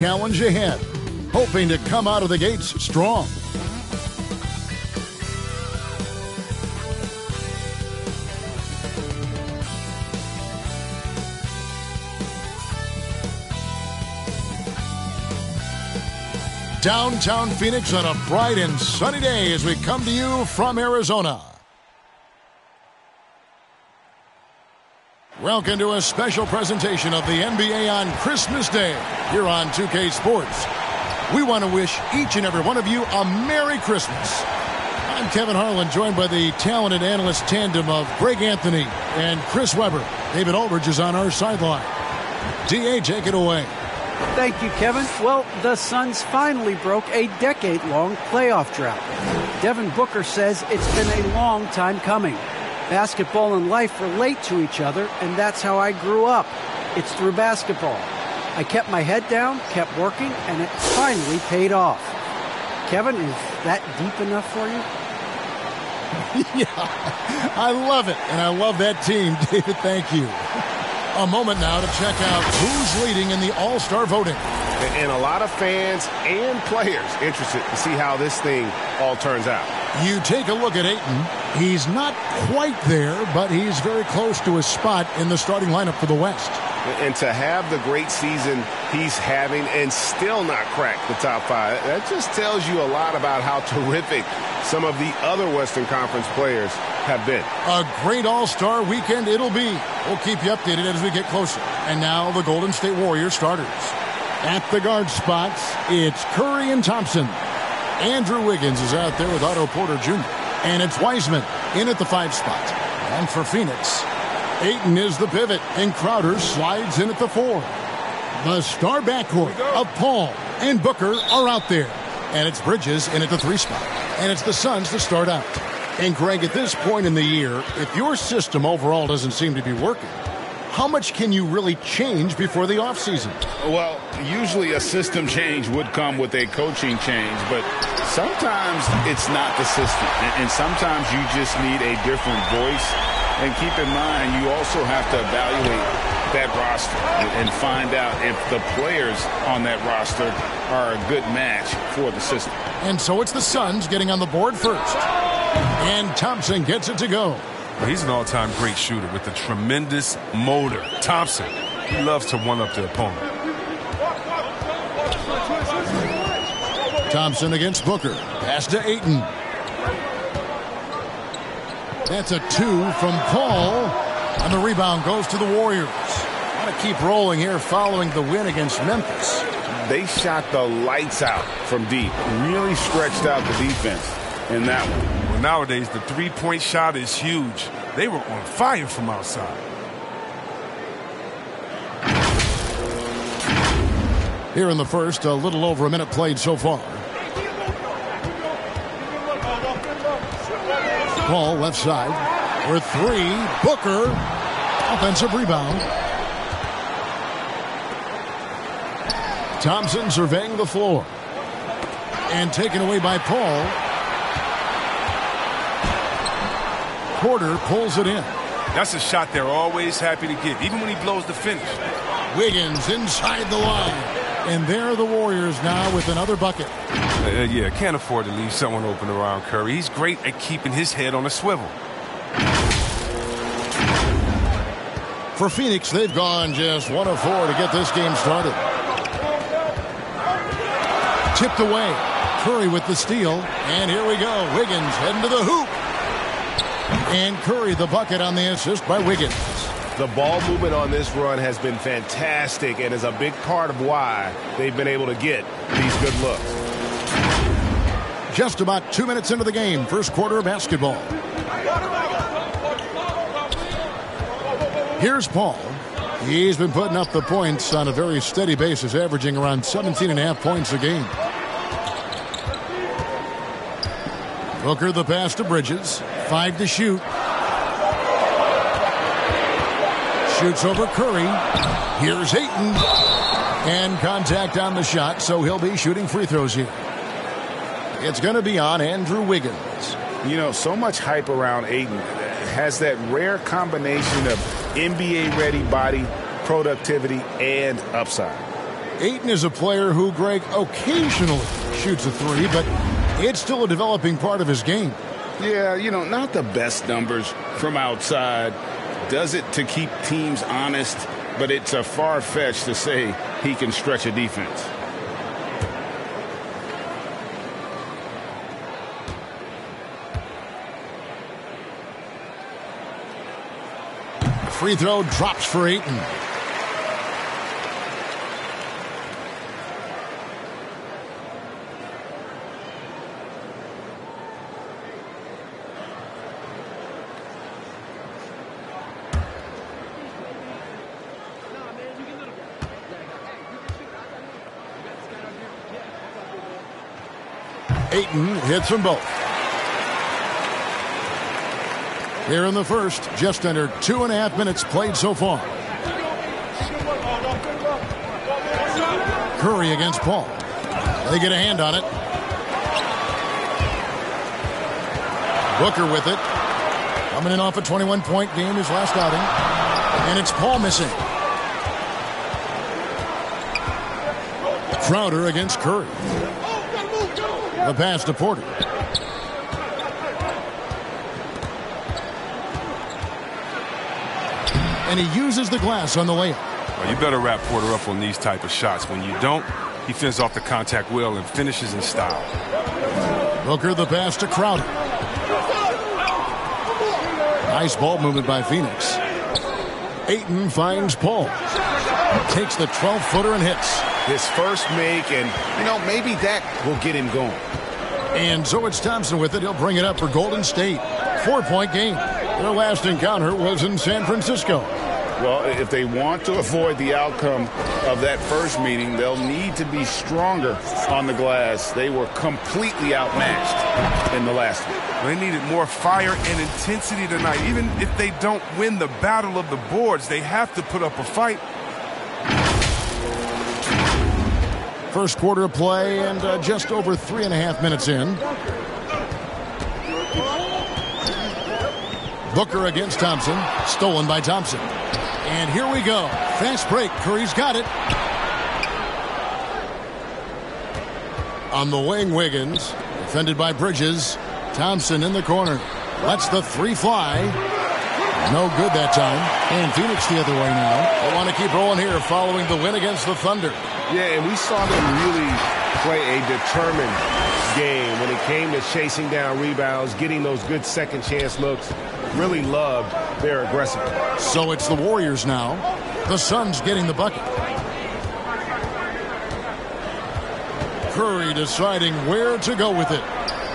challenge ahead, hoping to come out of the gates strong. Downtown Phoenix on a bright and sunny day as we come to you from Arizona. Welcome to a special presentation of the NBA on Christmas Day here on 2K Sports. We want to wish each and every one of you a Merry Christmas. I'm Kevin Harlan, joined by the talented analyst tandem of Greg Anthony and Chris Webber. David Aldridge is on our sideline. DA, take it away. Thank you, Kevin. Well, the Suns finally broke a decade long playoff drought. Devin Booker says it's been a long time coming. Basketball and life relate to each other, and that's how I grew up. It's through basketball. I kept my head down, kept working, and it finally paid off. Kevin, is that deep enough for you? yeah, I love it, and I love that team, David. Thank you. A moment now to check out who's leading in the All-Star voting. And a lot of fans and players interested to see how this thing all turns out. You take a look at Ayton. He's not quite there, but he's very close to a spot in the starting lineup for the West. And to have the great season he's having and still not crack the top five, that just tells you a lot about how terrific some of the other Western Conference players have been. A great All-Star weekend it'll be. We'll keep you updated as we get closer. And now the Golden State Warriors starters. At the guard spots, it's Curry and Thompson. Andrew Wiggins is out there with Otto Porter Jr. And it's Wiseman in at the five spot. And for Phoenix, Ayton is the pivot, and Crowder slides in at the four. The star backcourt of Paul and Booker are out there. And it's Bridges in at the three spot. And it's the Suns to start out. And Greg, at this point in the year, if your system overall doesn't seem to be working, how much can you really change before the offseason? Well, usually a system change would come with a coaching change, but sometimes it's not the system. And sometimes you just need a different voice. And keep in mind, you also have to evaluate that roster and find out if the players on that roster are a good match for the system. And so it's the Suns getting on the board first. And Thompson gets it to go. He's an all-time great shooter with a tremendous motor. Thompson, he loves to one-up the opponent. Thompson against Booker. Pass to Ayton. That's a two from Paul. And the rebound goes to the Warriors. Want to keep rolling here following the win against Memphis. They shot the lights out from deep. Really stretched out the defense in that one. Well, nowadays, the three-point shot is huge. They were on fire from outside. Here in the first, a little over a minute played so far. Paul left side for three. Booker, offensive rebound. Thompson surveying the floor. And taken away by Paul. Porter pulls it in. That's a shot they're always happy to give, even when he blows the finish. Wiggins inside the line. And there are the Warriors now with another bucket. Uh, yeah, can't afford to leave someone open around Curry. He's great at keeping his head on a swivel. For Phoenix, they've gone just one of four to get this game started. Tipped away. Curry with the steal. And here we go. Wiggins heading to the hoop. And Curry the bucket on the assist by Wiggins. The ball movement on this run has been fantastic and is a big part of why they've been able to get these good looks. Just about two minutes into the game, first quarter of basketball. Here's Paul. He's been putting up the points on a very steady basis, averaging around 17 and a half points a game. Booker the pass to Bridges. Five to shoot. Shoots over Curry. Here's Ayton. And contact on the shot, so he'll be shooting free throws here. It's going to be on Andrew Wiggins. You know, so much hype around Ayton. Has that rare combination of NBA-ready body, productivity, and upside. Ayton is a player who, Greg, occasionally shoots a three, but it's still a developing part of his game. Yeah, you know, not the best numbers from outside. Does it to keep teams honest, but it's a far fetch to say he can stretch a defense. Free throw drops for Ayton. Ayton hits them both. Here in the first, just under two and a half minutes played so far. Curry against Paul. They get a hand on it. Booker with it. Coming in off a 21-point game his last outing. And it's Paul missing. Crowder against Curry. The pass to Porter. And he uses the glass on the layup. Well, you better wrap Porter up on these type of shots. When you don't, he fends off the contact well and finishes in style. Booker the pass to Crowder. Nice ball movement by Phoenix. Ayton finds Paul. Takes the 12-footer and hits. His first make, and, you know, maybe that will get him going. And so it's Thompson with it. He'll bring it up for Golden State. Four-point game. Their last encounter was in San Francisco. Well, if they want to avoid the outcome of that first meeting, they'll need to be stronger on the glass. They were completely outmatched in the last one. They needed more fire and intensity tonight. Even if they don't win the battle of the boards, they have to put up a fight. First quarter of play and uh, just over three and a half minutes in. Booker against Thompson. Stolen by Thompson. And here we go. Fast break. Curry's got it. On the wing, Wiggins. Defended by Bridges. Thompson in the corner. Lets the three fly. No good that time. And Phoenix the other way now. They want to keep rolling here following the win against the Thunder. Yeah, and we saw them really play a determined game when it came to chasing down rebounds, getting those good second chance looks. Really loved their aggressiveness. So it's the Warriors now. The Suns getting the bucket. Curry deciding where to go with it.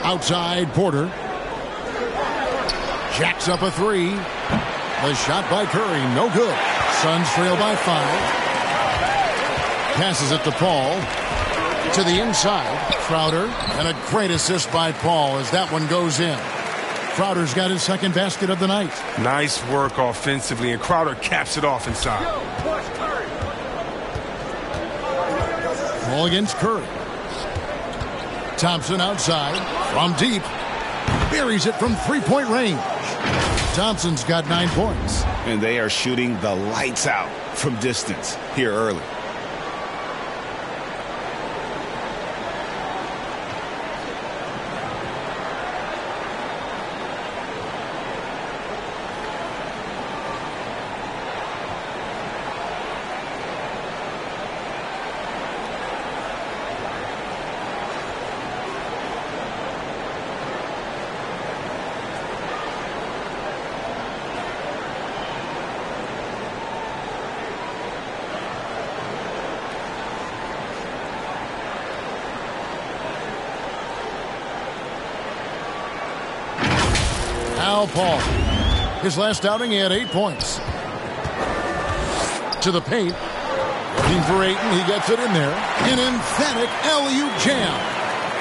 Outside Porter. Jacks up a three. The shot by Curry, no good. Suns trail by five. Passes it to Paul. To the inside. Crowder. And a great assist by Paul as that one goes in. Crowder's got his second basket of the night. Nice work offensively, and Crowder caps it off inside. Ball against Curry. Thompson outside from deep. Buries it from three-point range. Thompson's got nine points. And they are shooting the lights out from distance here early. Al Paul. His last outing, he had eight points. To the paint. Looking for Ayton. He gets it in there. An emphatic LU jam.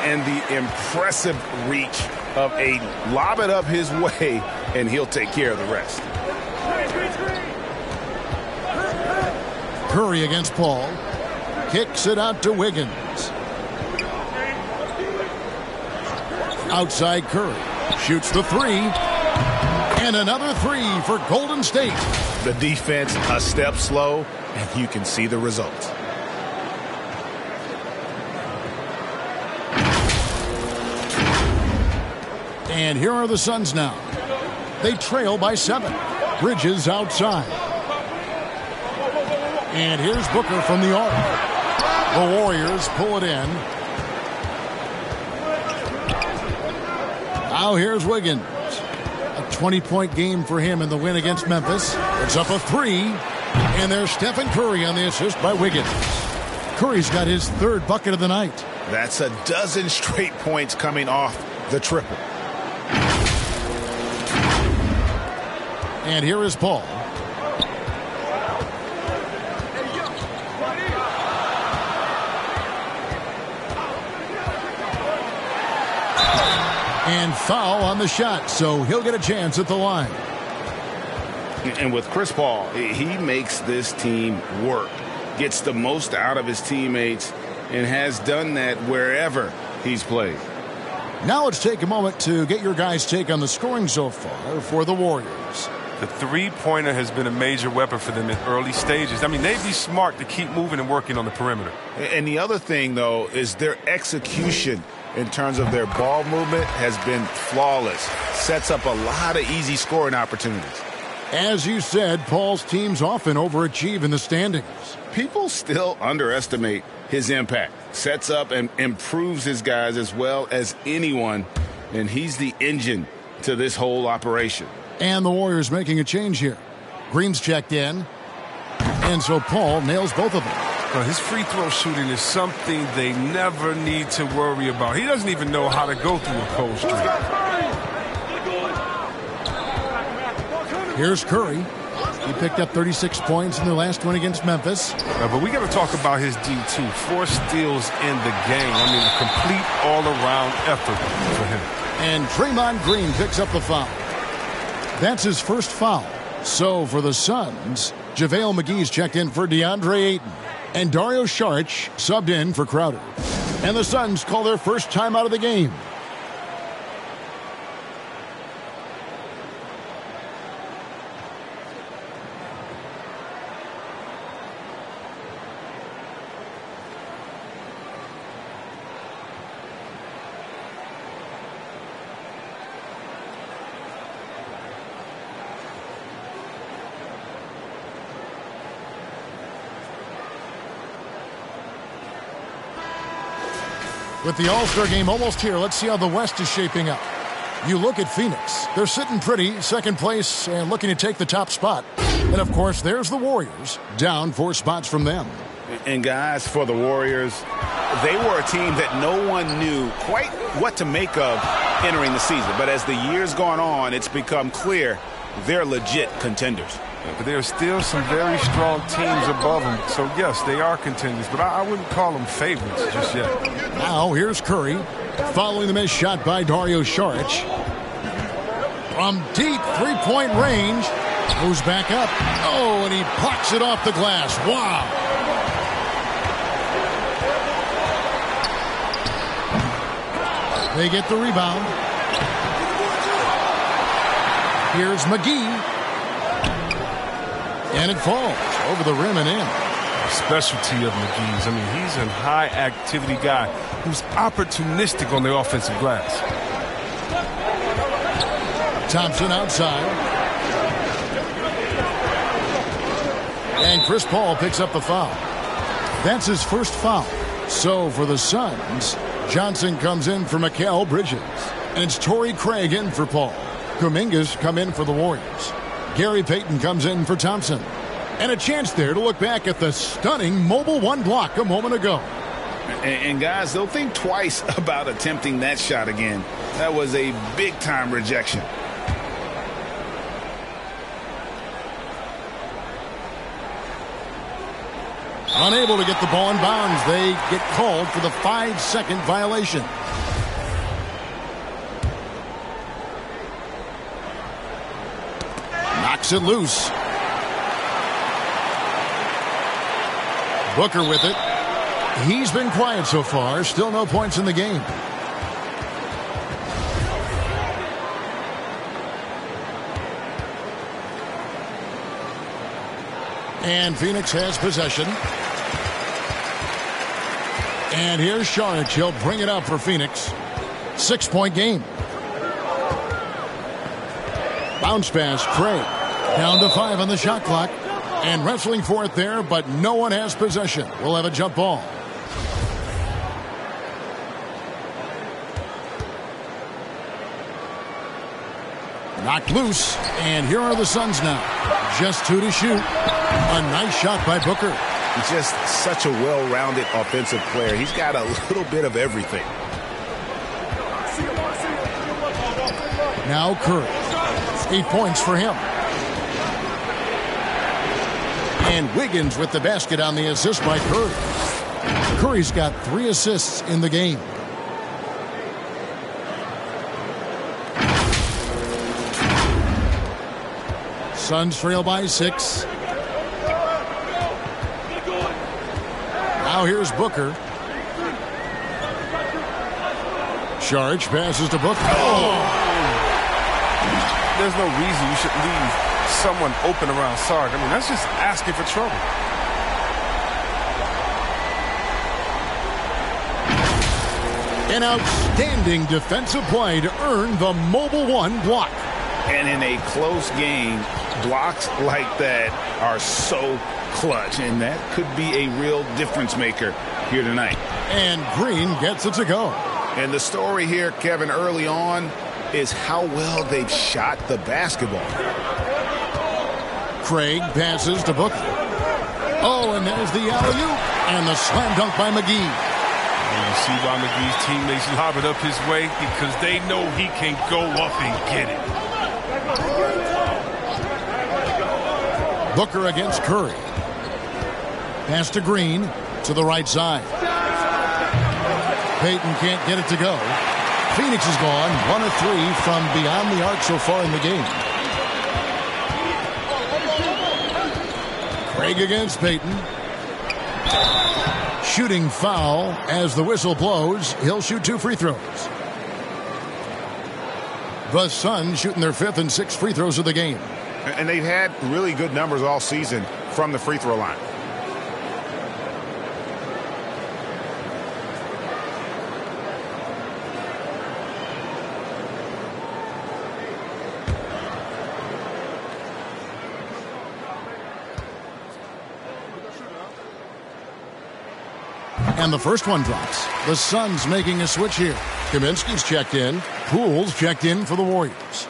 And the impressive reach of Ayton. Lob it up his way, and he'll take care of the rest. Curry against Paul. Kicks it out to Wiggins. Outside Curry. Shoots the three. And another three for Golden State. The defense a step slow, and you can see the results. And here are the Suns now. They trail by seven. Bridges outside. And here's Booker from the arc. The Warriors pull it in. Now here's Wiggins. A 20-point game for him in the win against Memphis. It's up a three. And there's Stephen Curry on the assist by Wiggins. Curry's got his third bucket of the night. That's a dozen straight points coming off the triple. And here is Paul. And foul on the shot, so he'll get a chance at the line. And with Chris Paul, he makes this team work, gets the most out of his teammates, and has done that wherever he's played. Now let's take a moment to get your guys' take on the scoring so far for the Warriors. The three-pointer has been a major weapon for them in early stages. I mean, they'd be smart to keep moving and working on the perimeter. And the other thing, though, is their execution in terms of their ball movement has been flawless. Sets up a lot of easy scoring opportunities. As you said, Paul's teams often overachieve in the standings. People still underestimate his impact. Sets up and improves his guys as well as anyone, and he's the engine to this whole operation. And the Warriors making a change here. Green's checked in, and so Paul nails both of them. Well, his free throw shooting is something they never need to worry about. He doesn't even know how to go through a cold streak. Here's Curry. He picked up 36 points in the last one against Memphis. Uh, but we got to talk about his D2. Four steals in the game. I mean, a complete all-around effort for him. And Draymond Green picks up the foul. That's his first foul. So for the Suns, JaVale McGee's checked in for DeAndre Ayton. And Dario Saric subbed in for Crowder. And the Suns call their first time out of the game. With the All-Star game almost here, let's see how the West is shaping up. You look at Phoenix. They're sitting pretty, second place, and looking to take the top spot. And, of course, there's the Warriors, down four spots from them. And, guys, for the Warriors, they were a team that no one knew quite what to make of entering the season. But as the years gone on, it's become clear they're legit contenders. But there are still some very strong teams above them. So, yes, they are contenders, but I, I wouldn't call them favorites just yet. Now, here's Curry. Following the missed shot by Dario Saric. From deep three-point range. Moves back up. Oh, and he pucks it off the glass. Wow. They get the rebound. Here's McGee. And it falls over the rim and in. Specialty of McGee's. I mean, he's a high activity guy who's opportunistic on the offensive glass. Thompson outside. And Chris Paul picks up the foul. That's his first foul. So for the Suns, Johnson comes in for Mikal Bridges. And it's Torrey Craig in for Paul. Kuminga's come in for the Warriors. Gary Payton comes in for Thompson. And a chance there to look back at the stunning Mobil one block a moment ago. And, guys, they'll think twice about attempting that shot again. That was a big-time rejection. Unable to get the ball in bounds. They get called for the five-second violation. It loose. Booker with it. He's been quiet so far. Still no points in the game. And Phoenix has possession. And here's Saric. He'll bring it up for Phoenix. Six-point game. Bounce pass, Craig. Down to five on the shot clock. And wrestling for it there, but no one has possession. We'll have a jump ball. Knocked loose, and here are the Suns now. Just two to shoot. A nice shot by Booker. He's just such a well-rounded offensive player. He's got a little bit of everything. Now Curry. Eight points for him. And Wiggins with the basket on the assist by Curry. Curry's got three assists in the game. Suns trail by six. Now here's Booker. Saric passes to Booker. Oh. There's no reason you should leave someone open around Sarge. I mean, that's just asking for trouble. An outstanding defensive play to earn the Mobil One block. And in a close game, blocks like that are so clutch, and that could be a real difference maker here tonight. And Green gets it to go. And the story here, Kevin, early on is how well they've shot the basketball. Craig passes to Booker. Oh, and there's the alley-oop and the slam dunk by McGee. And you see why McGee's teammates lob it up his way because they know he can go up and get it. Booker against Curry. Pass to Green to the right side. Payton can't get it to go. Phoenix is gone, one of three from beyond the arc so far in the game. Craig against Payton. Shooting foul as the whistle blows. He'll shoot two free throws. The Suns shooting their fifth and sixth free throws of the game. And they've had really good numbers all season from the free throw line. And the first one drops. The Suns making a switch here. Kaminsky's checked in. Poole's checked in for the Warriors.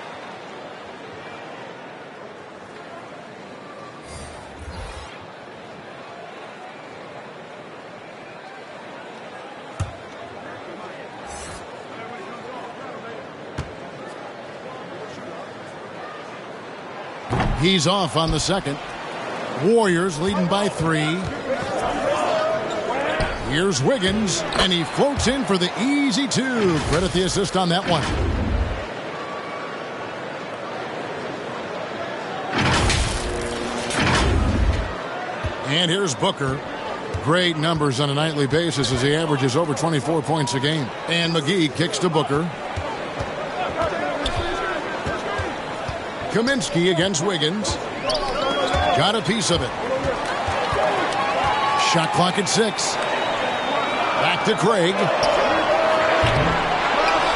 He's off on the second. Warriors leading by three. Here's Wiggins, and he floats in for the easy two. Credit the assist on that one. And here's Booker. Great numbers on a nightly basis as he averages over 24 points a game. And McGee kicks to Booker. Kaminsky against Wiggins. Got a piece of it. Shot clock at six. Back to Craig.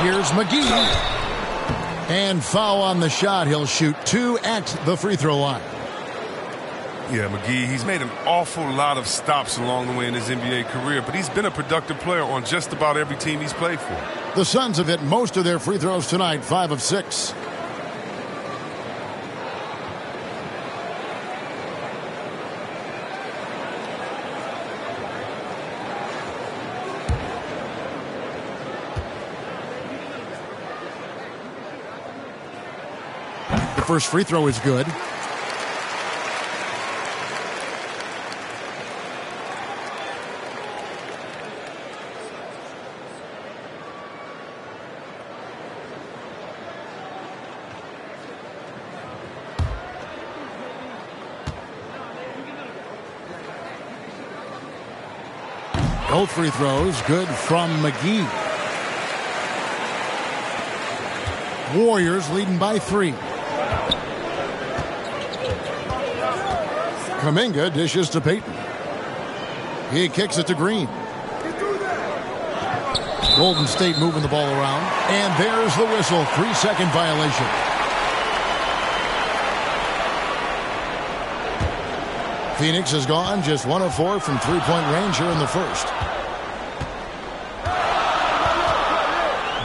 Here's McGee. And foul on the shot. He'll shoot two at the free throw line. Yeah, McGee, he's made an awful lot of stops along the way in his NBA career, but he's been a productive player on just about every team he's played for. The Suns have hit most of their free throws tonight, five of six. First free throw is good. Both free throws good from McGee. Warriors leading by three. Kuminga dishes to Payton. He kicks it to Green. Golden State moving the ball around. And there's the whistle. Three-second violation. Phoenix has gone just one of four from three-point range here in the first.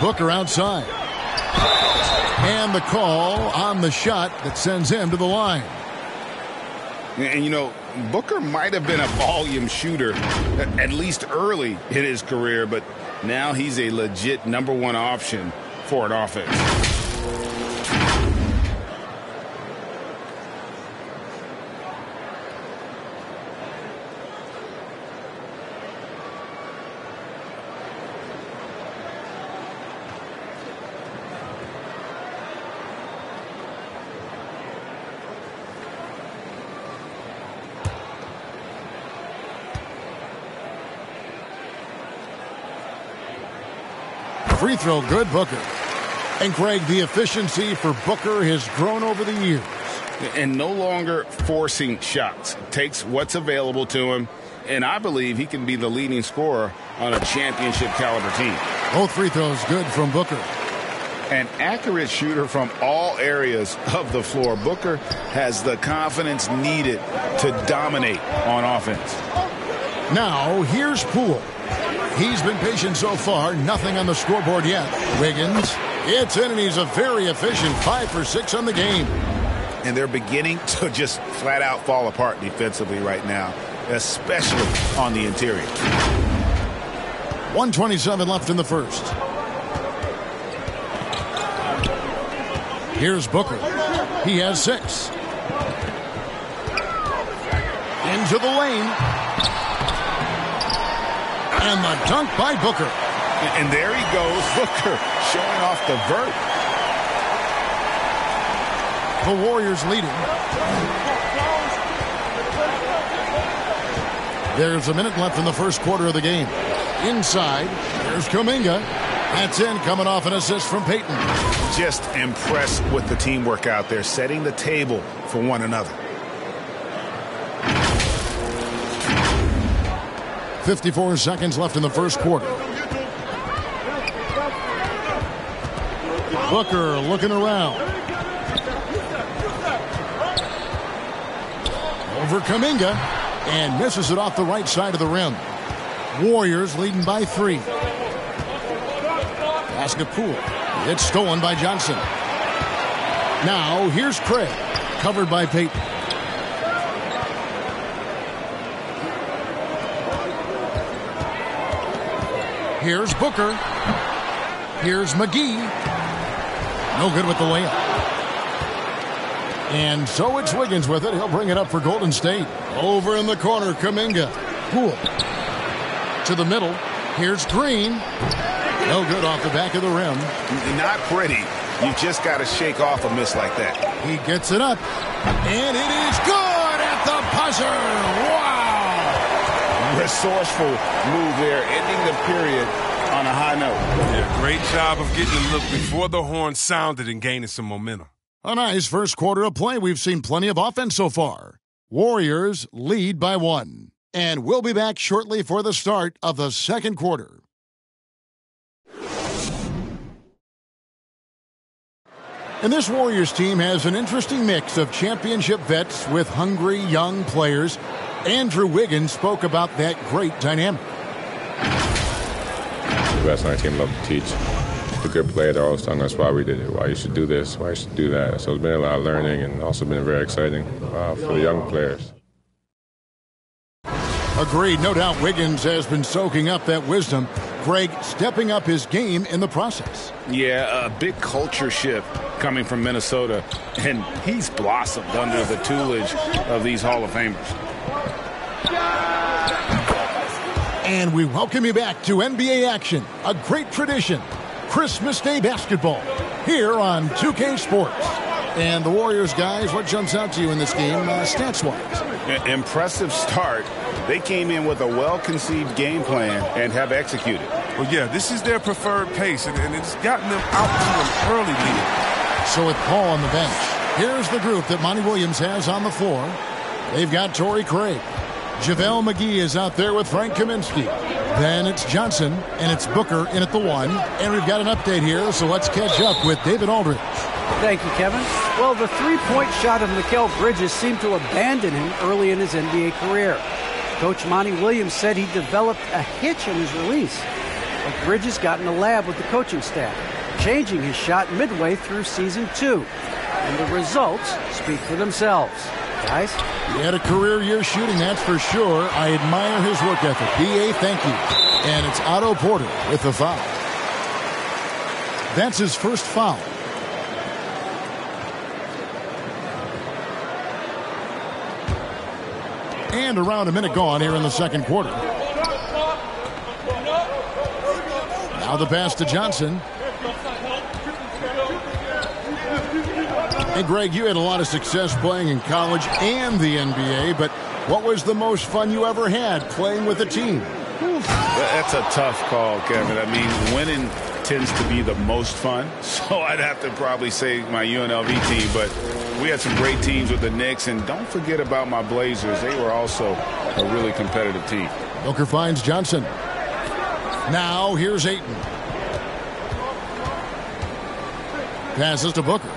Booker outside. And the call on the shot that sends him to the line. And, you know, Booker might have been a volume shooter, uh, at least early in his career, but now he's a legit number one option for an offense. Free throw good, Booker. And Craig, the efficiency for Booker has grown over the years. And no longer forcing shots. Takes what's available to him. And I believe he can be the leading scorer on a championship caliber team. Both free throws good from Booker. An accurate shooter from all areas of the floor. Booker has the confidence needed to dominate on offense. Now, here's Poole. He's been patient so far. Nothing on the scoreboard yet. Wiggins. It's in, and he's a very efficient 5 for 6 on the game. And they're beginning to just flat out fall apart defensively right now, especially on the interior. 127 left in the first. Here's Booker. He has six. Into the lane. And the dunk by Booker. And there he goes, Booker, showing off the vert. The Warriors leading. There's a minute left in the first quarter of the game. Inside, there's Kuminga. That's in, coming off an assist from Payton. Just impressed with the teamwork out there, setting the table for one another. 54 seconds left in the first quarter. Booker looking around. Over Kuminga and misses it off the right side of the rim. Warriors leading by three. Basket Poole. It's stolen by Johnson. Now here's Craig. Covered by Payton. Here's Booker. Here's McGee. No good with the layup. And so it's Wiggins with it. He'll bring it up for Golden State. Over in the corner, Kuminga. Poole. To the middle. Here's Green. No good off the back of the rim. Not pretty. You just got to shake off a miss like that. He gets it up. And it is good at the buzzer. Wow resourceful move there, ending the period on a high note. Yeah, great job of getting the look before the horn sounded and gaining some momentum. A nice first quarter of play. We've seen plenty of offense so far. Warriors lead by one. And we'll be back shortly for the start of the second quarter. And this Warriors team has an interesting mix of championship vets with hungry young players Andrew Wiggins spoke about that great dynamic. The best on our team love to teach. The good players are always telling us why we did it, why you should do this, why you should do that. So it's been a lot of learning and also been very exciting uh, for the young players. Agreed. No doubt Wiggins has been soaking up that wisdom. Greg stepping up his game in the process. Yeah, a big culture shift coming from Minnesota, and he's blossomed under the tutelage of these Hall of Famers. And we welcome you back to NBA action, a great tradition. Christmas Day basketball here on 2K Sports. And the Warriors, guys, what jumps out to you in this game, uh, stats wise? Impressive start. They came in with a well conceived game plan and have executed. Well, yeah, this is their preferred pace, and, and it's gotten them out to an early lead. So with Paul on the bench, here's the group that Monty Williams has on the floor. They've got Torrey Craig, JaVale McGee is out there with Frank Kaminsky. Then it's Johnson, and it's Booker in at the one. And we've got an update here, so let's catch up with David Aldridge. Thank you, Kevin. Well, the three-point shot of Mikal Bridges seemed to abandon him early in his NBA career. Coach Monty Williams said he developed a hitch in his release. But Bridges got in the lab with the coaching staff, changing his shot midway through season two. And the results speak for themselves. Guys? He had a career year shooting, that's for sure. I admire his work ethic. D.A., thank you. And it's Otto Porter with the foul. That's his first foul. And around a minute gone here in the second quarter. Now the pass to Johnson. Hey, Greg, you had a lot of success playing in college and the NBA, but what was the most fun you ever had playing with a team? That's a tough call, Kevin. I mean, winning tends to be the most fun, so I'd have to probably say my UNLV team, but we had some great teams with the Knicks, and don't forget about my Blazers. They were also a really competitive team. Booker finds Johnson. Now here's Ayton. Passes to Booker.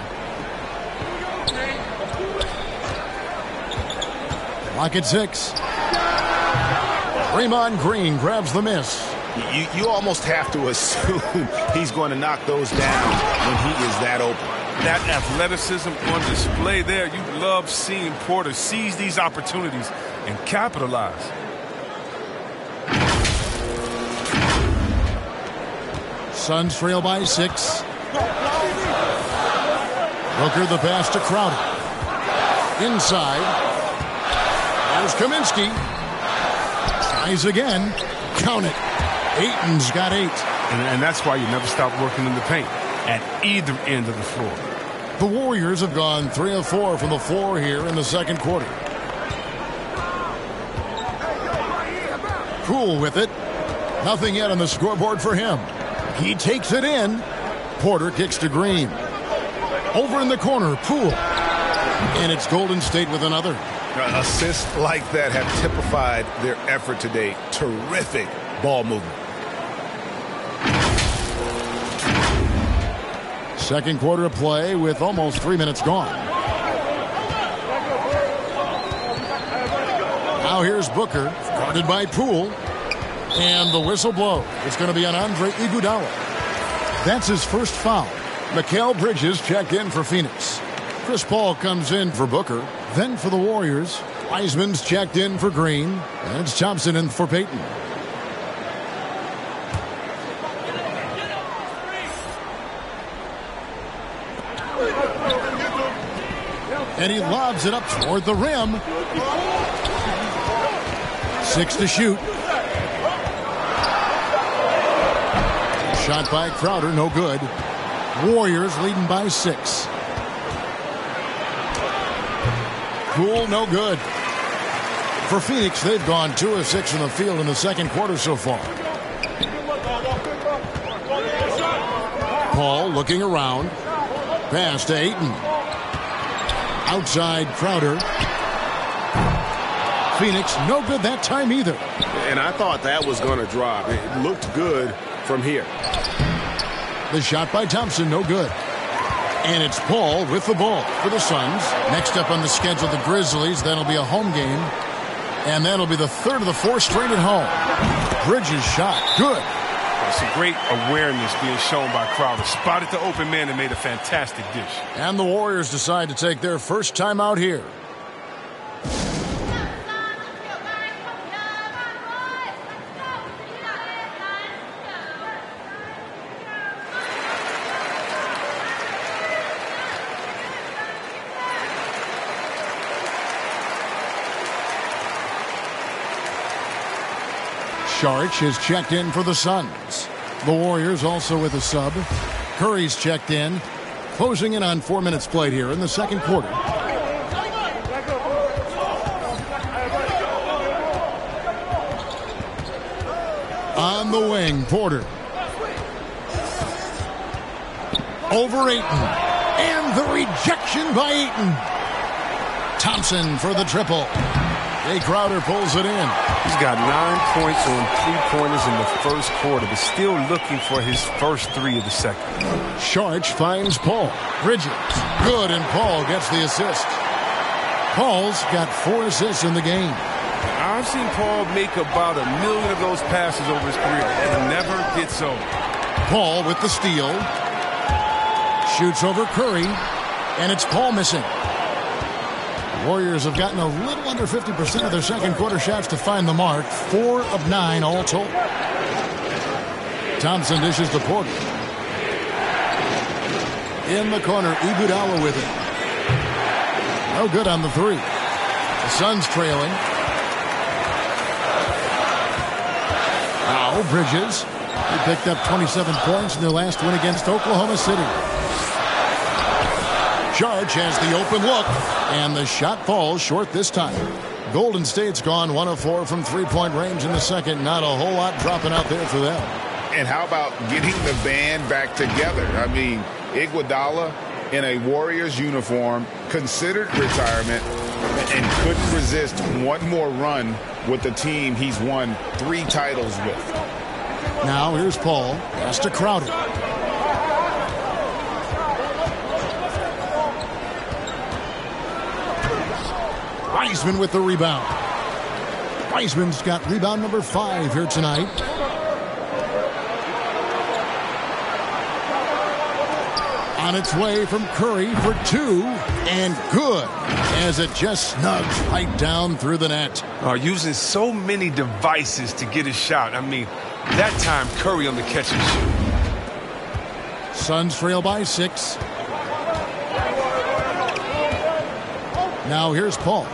Lock at six. Draymond Green grabs the miss. You, you almost have to assume he's going to knock those down when he is that open. That athleticism on display there, you love seeing Porter seize these opportunities and capitalize. Suns trail by six. Booker the pass to Crowder. Inside. There's Kaminsky. Tries again. Count it. Ayton's got eight. And, and that's why you never stop working in the paint at either end of the floor. The Warriors have gone three of four from the floor here in the second quarter. Poole with it. Nothing yet on the scoreboard for him. He takes it in. Porter kicks to Green. Over in the corner, Poole. And it's Golden State with another. Assists like that have typified their effort today. Terrific ball movement. Second quarter of play with almost three minutes gone. Now here's Booker, guarded by Poole. And the whistle blows. It's going to be on Andre Iguodala. That's his first foul. Mikal Bridges checked in for Phoenix. Chris Paul comes in for Booker. Then for the Warriors, Wiseman's checked in for Green. And it's Thompson in for Payton. And he lobs it up toward the rim. Six to shoot. Shot by Crowder, no good. Warriors leading by six. Poole, no good. For Phoenix, they've gone two of six in the field in the second quarter so far. Paul looking around. Pass to Ayton. Outside Crowder. Phoenix, no good that time either. And I thought that was going to drop. It looked good from here. The shot by Thompson, no good. And it's Paul with the ball for the Suns. Next up on the schedule, the Grizzlies. That'll be a home game. And that'll be the third of the four straight at home. Bridges shot, good. Some great awareness being shown by Crowder. Spotted the open man and made a fantastic dish. And the Warriors decide to take their first time out here. Saric has checked in for the Suns. The Warriors also with a sub. Curry's checked in. Closing in on four minutes played here in the second quarter. On the wing, Porter. Over Ayton. And the rejection by Ayton. Thompson for the triple. Jae Crowder pulls it in. He's got nine points on three-pointers in the first quarter, but still looking for his first three of the second. Saric finds Paul. Bridges. Good, and Paul gets the assist. Paul's got four assists in the game. I've seen Paul make about a million of those passes over his career and never gets old. Paul with the steal. Shoots over Curry, and it's Paul missing. Warriors have gotten a little under 50% of their second quarter shots to find the mark. Four of nine all told. Thompson dishes to Porter. In the corner, Iguodala with it. No good on the three. The Suns trailing. Now Bridges. He picked up 27 points in their last win against Oklahoma City. Saric has the open look, and the shot falls short this time. Golden State's gone one of four from three-point range in the second. Not a whole lot dropping out there for them. And how about getting the band back together? I mean, Iguodala in a Warriors uniform, considered retirement, and couldn't resist one more run with the team he's won three titles with. Now here's Paul. Pass to Crowder. Wiseman with the rebound. Wiseman's got rebound number five here tonight. On its way from Curry for two, and good, as it just snugs right down through the net. Uh, using so many devices to get a shot. I mean, that time Curry on the catch and shoot. Suns trail by six. Now here's Paul.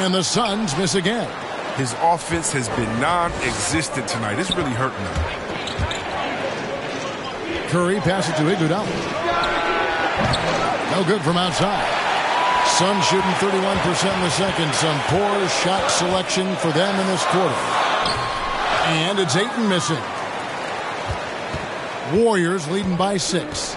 And the Suns miss again. His offense has been non-existent tonight. It's really hurting him. Curry passes to Iguodala. No good from outside. Suns shooting 31% in the second. Some poor shot selection for them in this quarter. And it's Ayton missing. Warriors leading by six.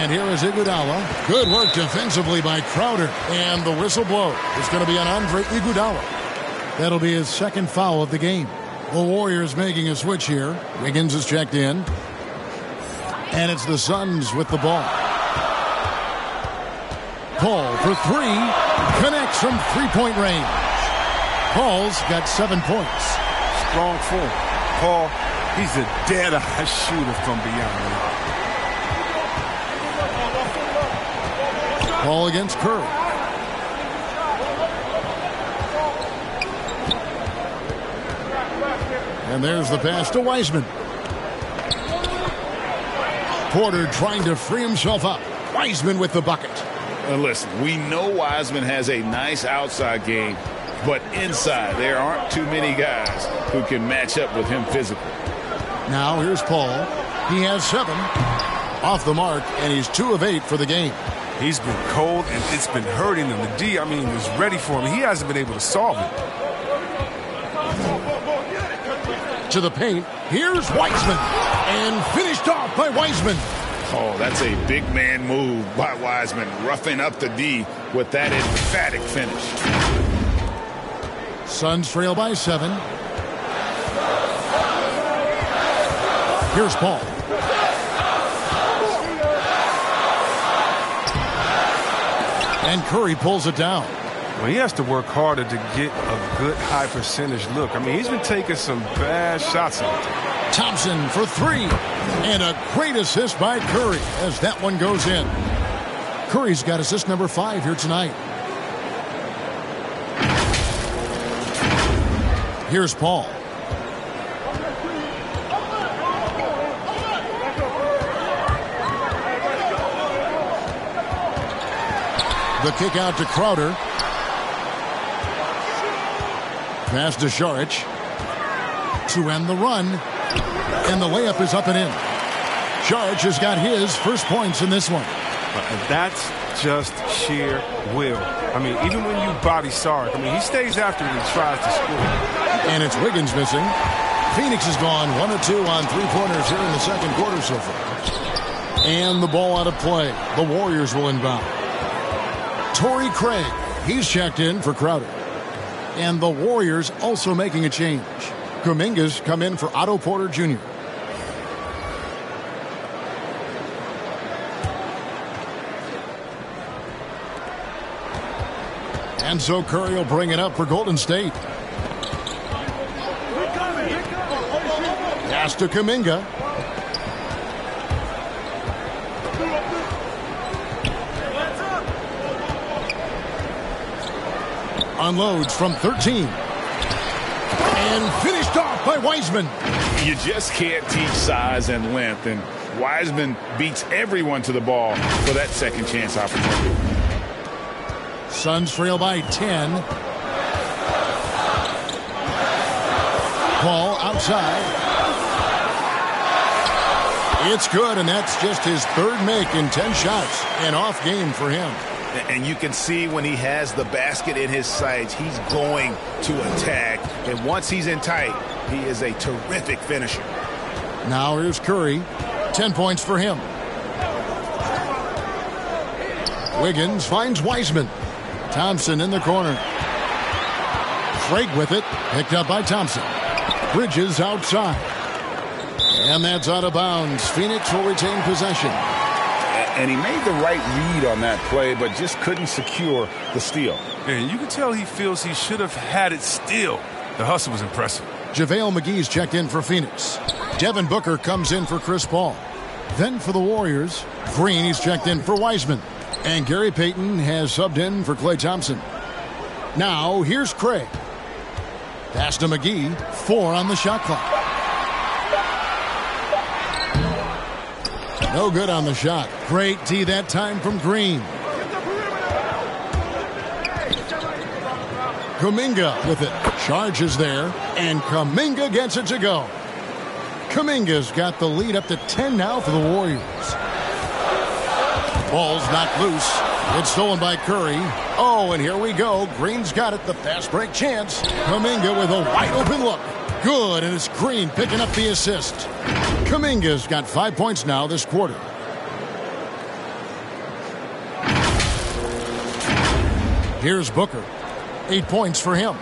And here is Iguodala. Good work defensively by Crowder. And the whistle blow is going to be on Andre Iguodala. That'll be his second foul of the game. The Warriors making a switch here. Wiggins is checked in. And it's the Suns with the ball. Paul for three. Connects from three-point range. Paul's got seven points. Strong form. Paul, he's a dead-eye shooter from beyond. Paul against Curry. And there's the pass to Wiseman. Porter trying to free himself up. Wiseman with the bucket. And listen, we know Wiseman has a nice outside game, but inside there aren't too many guys who can match up with him physically. Now here's Paul. He has seven off the mark, and he's two of eight for the game. He's been cold, and it's been hurting him. The D, I mean, was ready for him. He hasn't been able to solve it. To the paint. Here's Wiseman. And finished off by Wiseman. Oh, that's a big man move by Wiseman, roughing up the D with that emphatic finish. Suns trail by seven. Here's Paul. And Curry pulls it down. Well, he has to work harder to get a good high percentage look. I mean, he's been taking some bad shots out there. Thompson for three. And a great assist by Curry as that one goes in. Curry's got assist number five here tonight. Here's Paul. The kick out to Crowder. Pass to Saric. To end the run. And the layup is up and in. Saric has got his first points in this one. Uh, that's just sheer will. I mean, even when you body Sark, I mean, he stays after and tries to score. And it's Wiggins missing. Phoenix has gone one or two on three pointers here in the second quarter so far. And the ball out of play. The Warriors will inbound. Torrey Craig, he's checked in for Crowder. And the Warriors also making a change. Kuminga's come in for Otto Porter Jr. And so Curry will bring it up for Golden State. Pass to Kuminga. Unloads from 13. And finished off by Wiseman. You just can't teach size and length, and Wiseman beats everyone to the ball for that second chance opportunity. Suns trail by 10. Ball outside. It's good, and that's just his third make in 10 shots. An off game for him. And you can see when he has the basket in his sights, he's going to attack. And once he's in tight, he is a terrific finisher. Now here's Curry. 10 points for him. Wiggins finds Wiseman. Thompson in the corner. Craig with it. Picked up by Thompson. Bridges outside. And that's out of bounds. Phoenix will retain possession. And he made the right read on that play, but just couldn't secure the steal. And you can tell he feels he should have had it still. The hustle was impressive. JaVale McGee's checked in for Phoenix. Devin Booker comes in for Chris Paul. Then for the Warriors, Green he's checked in for Wiseman. And Gary Payton has subbed in for Klay Thompson. Now, here's Craig. Pass to McGee. Four on the shot clock. No good on the shot. Great D that time from Green. Kuminga with it. Charges there. And Kuminga gets it to go. Kuminga's got the lead up to 10 now for the Warriors. Ball's knocked loose. It's stolen by Curry. Oh, and here we go. Green's got it. The fast break chance. Kuminga with a wide open look. Good, and it's Green picking up the assist. Kuminga's got five points now this quarter. Here's Booker. Eight points for him.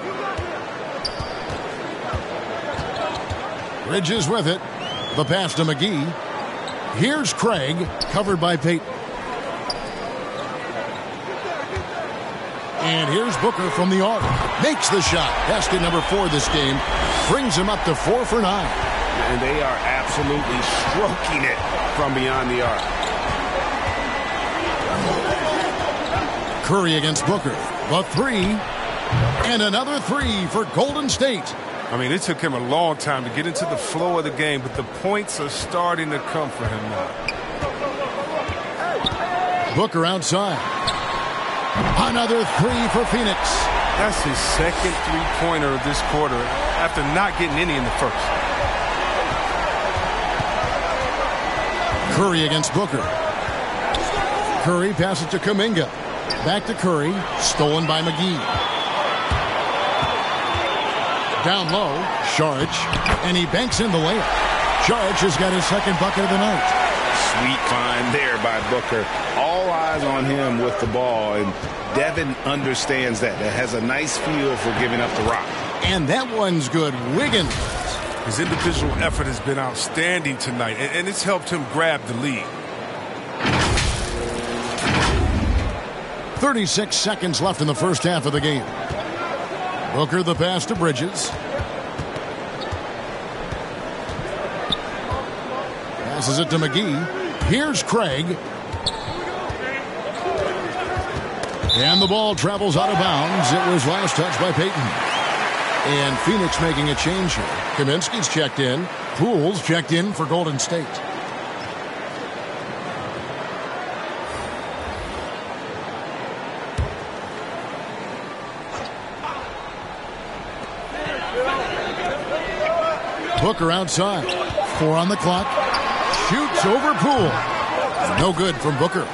Bridges with it. The pass to McGee. Here's Craig, covered by Payton. And here's Booker from the arc. Makes the shot. Basket number four this game. Brings him up to four for nine. And they are absolutely stroking it from beyond the arc. Curry against Booker. The three. And another three for Golden State. I mean, it took him a long time to get into the flow of the game, but the points are starting to come for him now. Booker outside. Another three for Phoenix. That's his second three-pointer of this quarter after not getting any in the first. Curry against Booker. Curry passes to Kuminga. Back to Curry. Stolen by McGee. Down low. Saric. And he banks in the layup. Saric has got his second bucket of the night. Sweet find there by Booker. All eyes on him with the ball, and Devin understands that. That has a nice feel for giving up the rock. And that one's good. Wiggins. His individual effort has been outstanding tonight, and, it's helped him grab the lead. 36 seconds left in the first half of the game. Booker the pass to Bridges. Passes it to McGee. Here's Craig. And the ball travels out of bounds. It was last touched by Payton. And Phoenix making a change here. Kaminsky's checked in. Poole's checked in for Golden State. Booker outside. Four on the clock. Shoots over Poole. No good from Booker.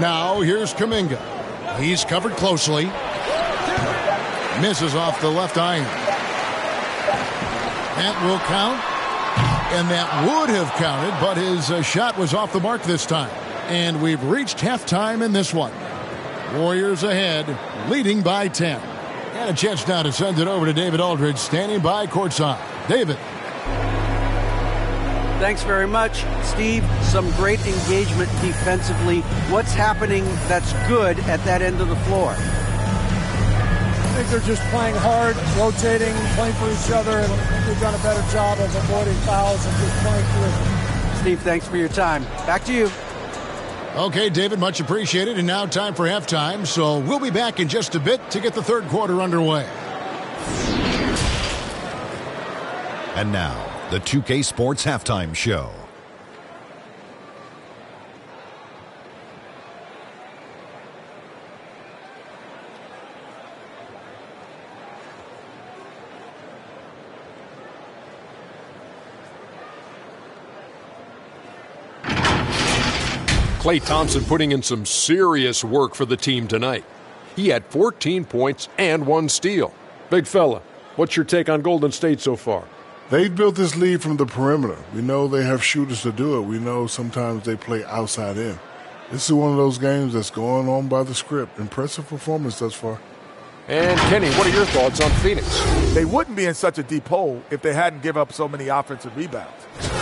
Now here's Kuminga. He's covered closely. Misses off the left iron. That will count. And that would have counted, but his uh, shot was off the mark this time. And we've reached halftime in this one. Warriors ahead, leading by 10. And a chance now to send it over to David Aldridge, standing by courtside. David. Thanks very much, Steve. Some great engagement defensively. What's happening that's good at that end of the floor? I think they're just playing hard, rotating, playing for each other, and they've done a better job of avoiding fouls and just playing through. Steve, thanks for your time. Back to you. Okay, David, much appreciated. And now time for halftime. So we'll be back in just a bit to get the third quarter underway. And now, the 2K Sports Halftime Show. Klay Thompson putting in some serious work for the team tonight. He had 14 points and one steal. Big fella, what's your take on Golden State so far? They've built this lead from the perimeter. We know they have shooters to do it. We know sometimes they play outside in. This is one of those games that's going on by the script. Impressive performance thus far. And Kenny, what are your thoughts on Phoenix? They wouldn't be in such a deep hole if they hadn't given up so many offensive rebounds.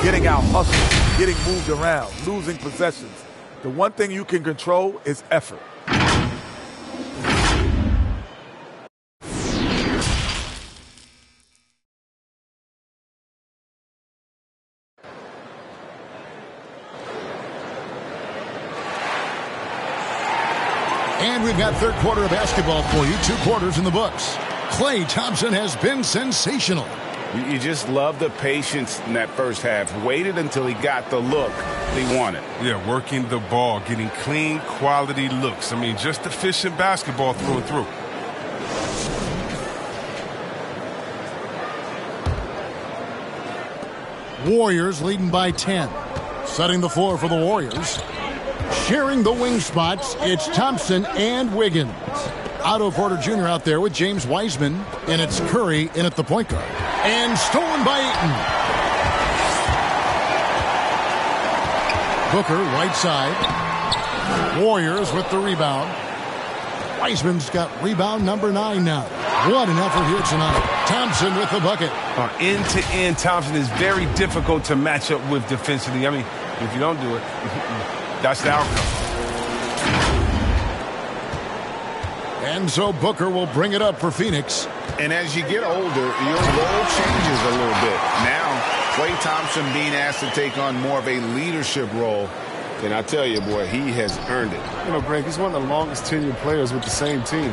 Getting out hustled, getting moved around, losing possessions. The one thing you can control is effort. And we've got third quarter of basketball for you. Two quarters in the books. Klay Thompson has been sensational. You just love the patience in that first half. Waited until he got the look he wanted. Yeah, working the ball, getting clean, quality looks. I mean, just efficient basketball through and through. Warriors leading by 10. Setting the floor for the Warriors. Sharing the wing spots, it's Thompson and Wiggins. Otto Porter Jr. out there with James Wiseman, and it's Curry in at the point guard. And stolen by Ayton. Booker, right side. Warriors with the rebound. Wiseman's got rebound number nine now. What an effort here tonight. Thompson with the bucket. Uh, end to end, Thompson is very difficult to match up with defensively. I mean, if you don't do it, that's the outcome. And so Booker will bring it up for Phoenix. And as you get older, your role changes a little bit. Now, Klay Thompson being asked to take on more of a leadership role. And I tell you, boy, he has earned it. You know, Greg, he's one of the longest tenured players with the same team.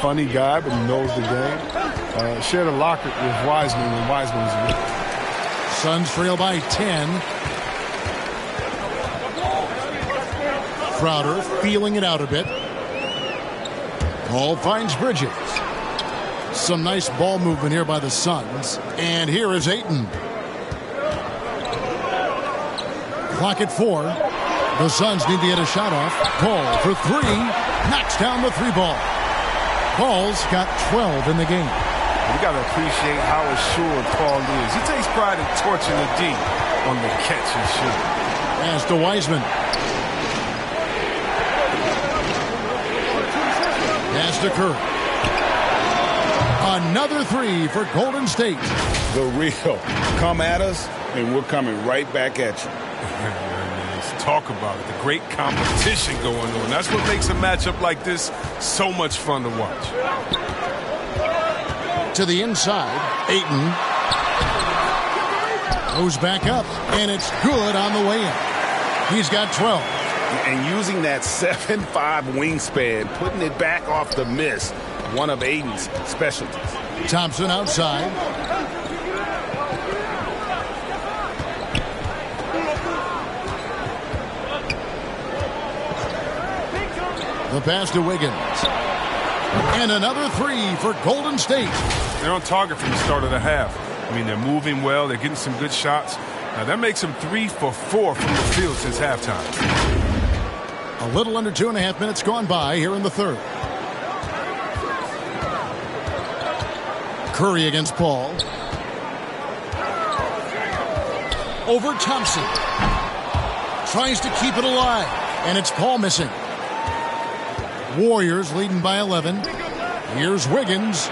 Funny guy, but he knows the game. Uh, shared a locker with Wiseman when Wiseman was with Suns trail by 10. Crowder feeling it out a bit. Ball finds Bridges. Some nice ball movement here by the Suns. And here is Ayton. Clock at four. The Suns need to get a shot off. Paul for three. Knocks down the three ball. Paul's got 12 in the game. You got to appreciate how assured Paul is. He takes pride in torching the D on the catch and shoot. As to Wiseman. Pass to Curry. Another three for Golden State. The real. Come at us, and we're coming right back at you. Talk about it. The great competition going on. That's what makes a matchup like this so much fun to watch. To the inside, Ayton goes back up, and it's good on the way in. He's got 12. And using that 7-5 wingspan, putting it back off the miss, one of Ayton's specialties. Thompson outside. The pass to Wiggins. And another three for Golden State. They're on target from the start of the half. I mean, they're moving well. They're getting some good shots. Now, that makes them three for four from the field since halftime. A little under two and a half minutes gone by here in the third. Curry against Paul. over Thompson. Tries to keep it alive, and it's Paul missing. Warriors leading by 11. Here's Wiggins.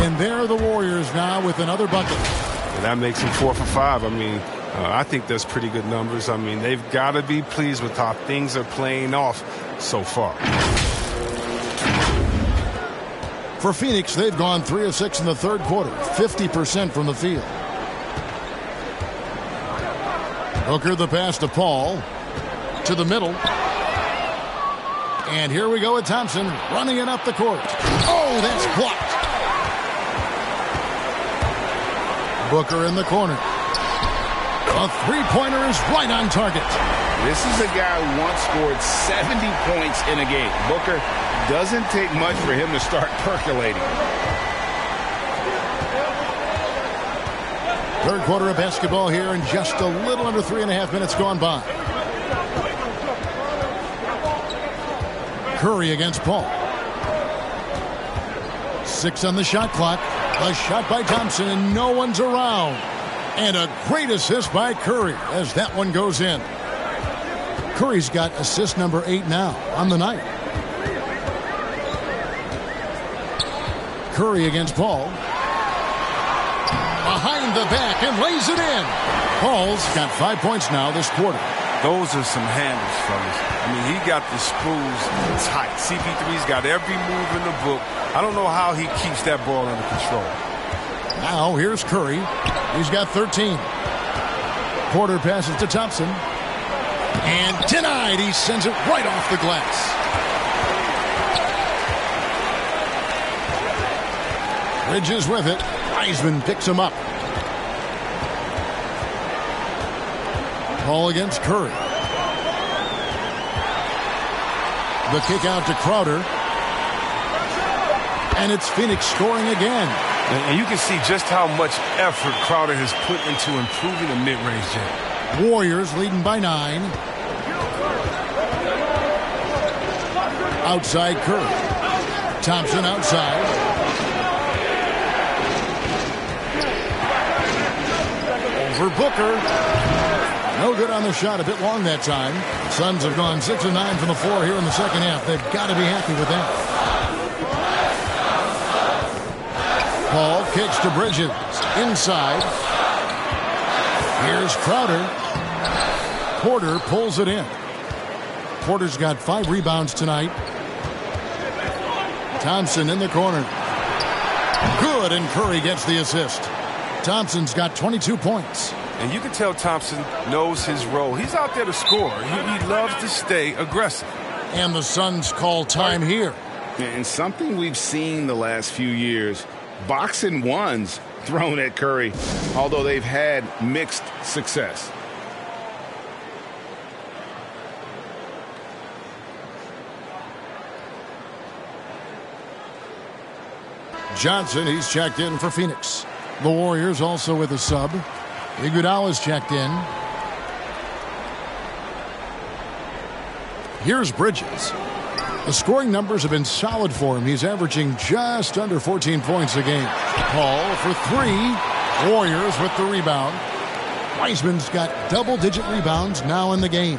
And there are the Warriors now with another bucket. And that makes them four for five. I mean, uh, I think that's pretty good numbers. I mean, they've got to be pleased with how things are playing off so far. For Phoenix, they've gone 3 of 6 in the third quarter, 50% from the field. Booker the pass to Paul. To the middle. And here we go with Thompson running it up the court. Oh, that's blocked. Booker in the corner. A three-pointer is right on target. This is a guy who once scored 70 points in a game. Booker doesn't take much for him to start percolating. Third quarter of basketball here and just a little under three and a half minutes gone by. Curry against Paul. Six on the shot clock. A shot by Thompson and no one's around. And a great assist by Curry as that one goes in. Curry's got assist number eight now on the night. Curry against Paul. Behind the back and lays it in. Paul's got five points now this quarter. Those are some handles, fellas. I mean, he got the screws tight. CP3's got every move in the book. I don't know how he keeps that ball under control. Now, here's Curry. He's got 13. Porter passes to Thompson. And denied. He sends it right off the glass. Bridges with it. Wiseman picks him up. Ball against Curry. The kick out to Crowder. And it's Phoenix scoring again. And you can see just how much effort Crowder has put into improving the mid-range game. Warriors leading by nine. Outside Curry. Thompson outside. Over Booker. No good on the shot. A bit long that time. Suns have gone 6 and 9 from the floor here in the second half. They've got to be happy with that. Paul kicks to Bridges. Inside. Here's Crowder. Porter pulls it in. Porter's got five rebounds tonight. Thompson in the corner. Good, and Curry gets the assist. Thompson's got 22 points. And you can tell Thompson knows his role. He's out there to score. He, he loves to stay aggressive. And the Suns call time here. And something we've seen the last few years, boxing ones thrown at Curry, although they've had mixed success. Johnson, he's checked in for Phoenix. The Warriors also with a sub. Iguodala's checked in. Here's Bridges. The scoring numbers have been solid for him. He's averaging just under 14 points a game. Paul for three. Warriors with the rebound. Wiseman's got double-digit rebounds now in the game.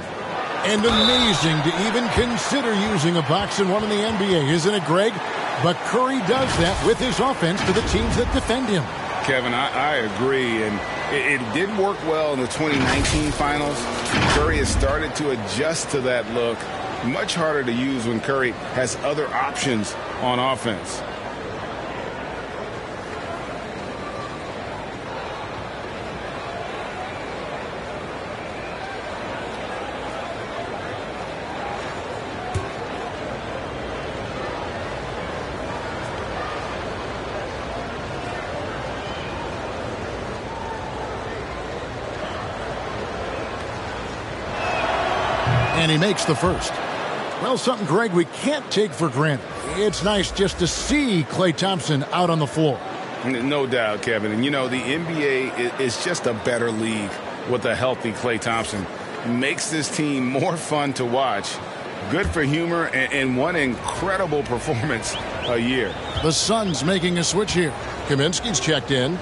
And amazing to even consider using a box and one in the NBA, isn't it, Greg? But Curry does that with his offense to the teams that defend him. Kevin, I, I agree, and it, it, did work well in the 2019 finals. Curry has started to adjust to that look. Much harder to use when Curry has other options on offense. and he makes the first. Well, something, Greg, we can't take for granted. It's nice just to see Klay Thompson out on the floor. No doubt, Kevin. And you know, the NBA is just a better league with a healthy Klay Thompson. Makes this team more fun to watch. Good for humor and one incredible performance a year. The Suns making a switch here. Kaminsky's checked in.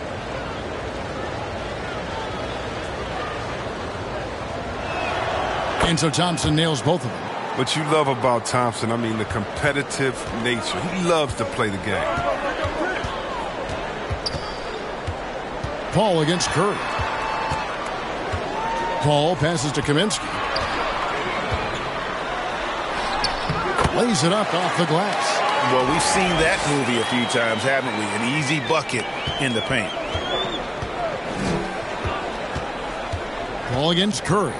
And so Thompson nails both of them. What you love about Thompson, I mean, the competitive nature. He loves to play the game. Paul against Curry. Paul passes to Kaminsky. Lays it up off the glass. Well, we've seen that movie a few times, haven't we? An easy bucket in the paint. Paul against Curry.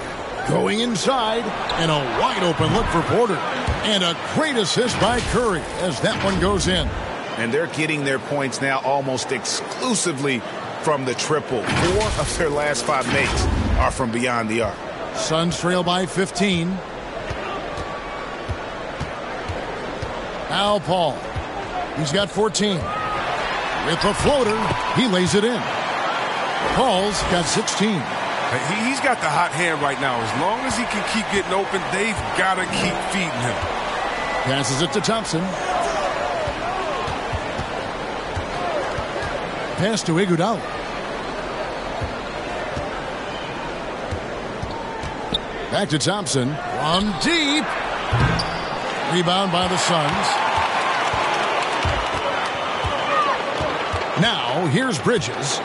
Going inside, and a wide open look for Porter. And a great assist by Curry as that one goes in. And they're getting their points now almost exclusively from the triple. Four of their last five makes are from beyond the arc. Suns trail by 15. Al Paul. He's got 14. With the floater, he lays it in. Paul's got 16. He, has got the hot hand right now. As long as he can keep getting open, they've got to keep feeding him. Passes it to Thompson. Pass to Iguodala. Back to Thompson. One deep. Rebound by the Suns. Now, here's Bridges.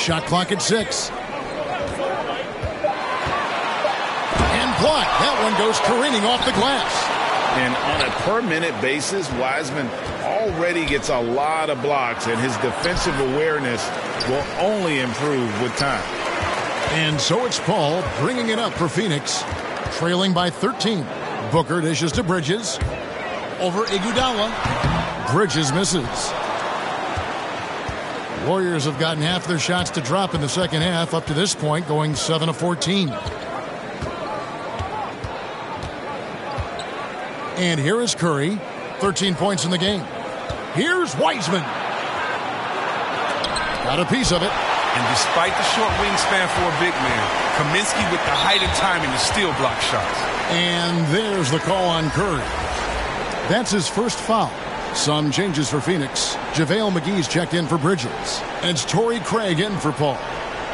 Shot clock at six. And blocked. That one goes careening off the glass. And on a per minute basis, Wiseman already gets a lot of blocks, and his defensive awareness will only improve with time. And so it's Paul bringing it up for Phoenix, trailing by 13. Booker dishes to Bridges. Over Iguodala. Bridges misses. Warriors have gotten half their shots to drop in the second half up to this point, going 7 of 14. And here is Curry, 13 points in the game. Here's Wiseman. Got a piece of it. And despite the short wingspan for a big man, Kaminsky with the height and timing to still block shots. And there's the call on Curry. That's his first foul. Some changes for Phoenix. JaVale McGee's checked in for Bridges. And Torrey Craig in for Paul.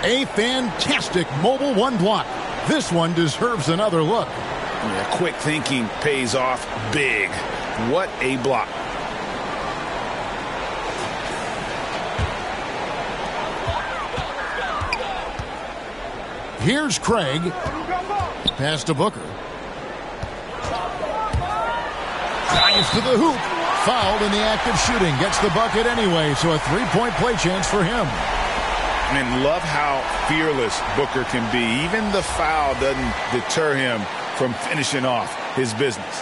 A fantastic Mobil one block. This one deserves another look. Yeah, quick thinking pays off big. What a block. Here's Craig. Pass to Booker. Drives to the hoop. Fouled in the act of shooting. Gets the bucket anyway, so a three-point play chance for him. And love how fearless Booker can be. Even the foul doesn't deter him from finishing off his business.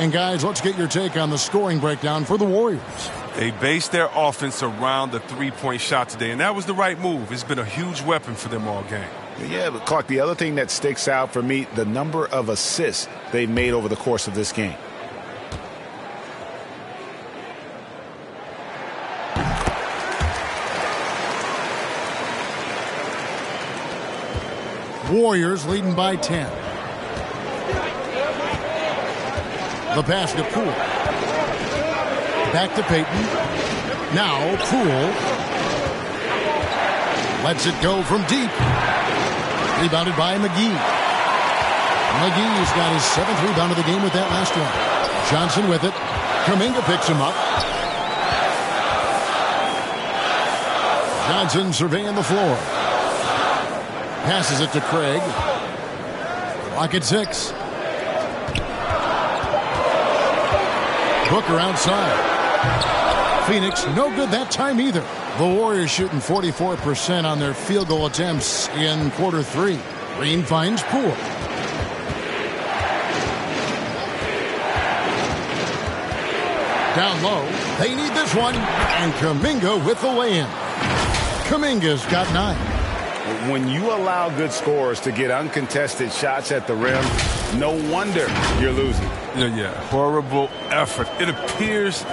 And guys, let's get your take on the scoring breakdown for the Warriors. They based their offense around the three-point shot today, and that was the right move. It's been a huge weapon for them all game. Yeah, but Clark, the other thing that sticks out for me, the number of assists they've made over the course of this game. Warriors leading by 10. The pass to Poole. Back to Payton. Now Poole. Lets it go from deep. Rebounded by McGee. McGee's got his seventh rebound of the game with that last one. Johnson with it. Kuminga picks him up. Johnson surveying the floor. Passes it to Craig. Lock at six. Booker outside. Phoenix, no good that time either. The Warriors shooting 44% on their field goal attempts in quarter three. Green finds Poole. Down low. They need this one. And Kuminga with the lay-in. Kuminga's got nine. When you allow good scorers to get uncontested shots at the rim, no wonder you're losing. Yeah, yeah. Horrible effort. It appears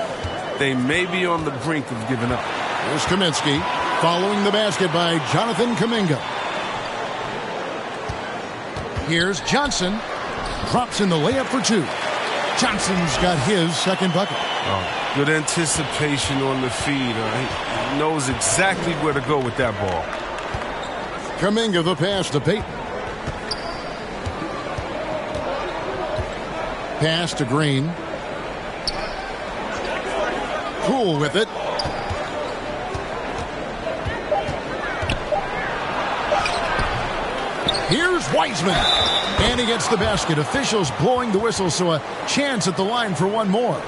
they may be on the brink of giving up. Here's Kaminsky following the basket by Jonathan Kuminga. Here's Johnson. Drops in the layup for two. Johnson's got his second bucket. Uh, good anticipation on the feed. Uh, he knows exactly where to go with that ball. Kuminga the pass to Payton. Pass to Green. Cool with it. Here's Wiseman. And he gets the basket. Officials blowing the whistle, so a chance at the line for one more.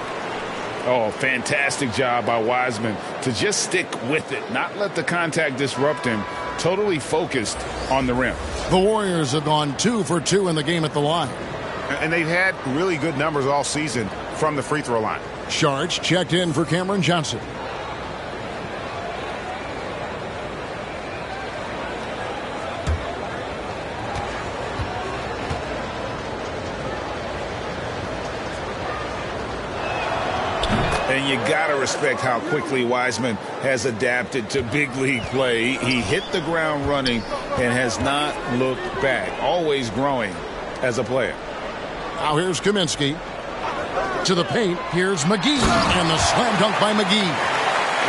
Oh, fantastic job by Wiseman to just stick with it, not let the contact disrupt him. Totally focused on the rim. The Warriors have gone two for two in the game at the line. And they've had really good numbers all season from the free throw line. Saric checked in for Cameron Johnson. And you got to respect how quickly Wiseman has adapted to big league play. He hit the ground running and has not looked back, always growing as a player. Now here's Kaminsky. To the paint, here's McGee. And the slam dunk by McGee.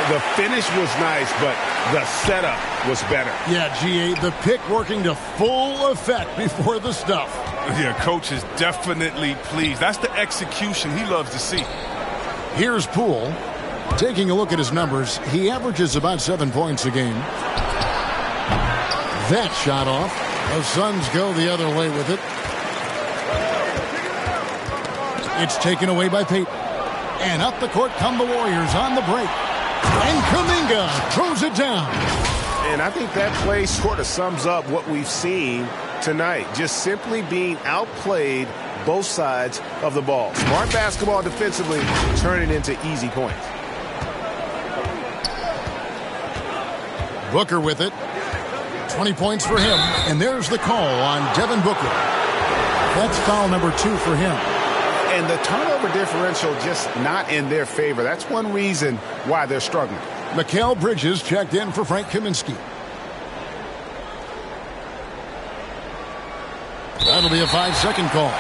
The finish was nice, but the setup was better. Yeah, GA, the pick working to full effect before the stuff. Yeah, coach is definitely pleased. That's the execution he loves to see. Here's Poole. Taking a look at his numbers, he averages about seven points a game. That shot off. The Suns go the other way with it. It's taken away by Payton. And up the court come the Warriors on the break. And Kuminga throws it down. And I think that play sort of sums up what we've seen tonight. Just simply being outplayed both sides of the ball. Smart basketball defensively, turning into easy points. Booker with it. 20 points for him. And there's the call on Devin Booker. That's foul number two for him. And the turnover differential just not in their favor. That's one reason why they're struggling. Mikal Bridges checked in for Frank Kaminsky. That'll be a five-second call.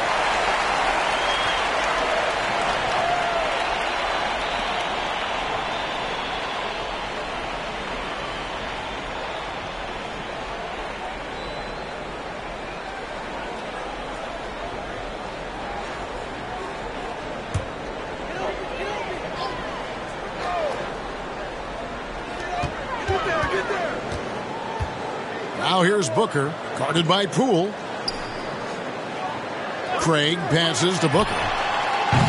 Now here's Booker, guarded by Poole. Craig passes to Booker.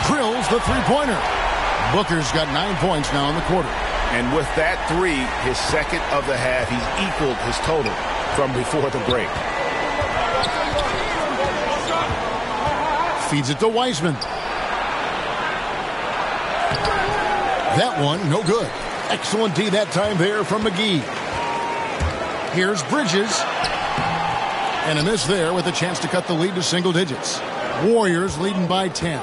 Drills the three-pointer. Booker's got nine points now in the quarter. And with that three, his second of the half, he's equaled his total from before the break. Feeds it to Wiseman. That one, no good. Excellent D that time there from McGee. Here's Bridges. And a miss there with a chance to cut the lead to single digits. Warriors leading by 10.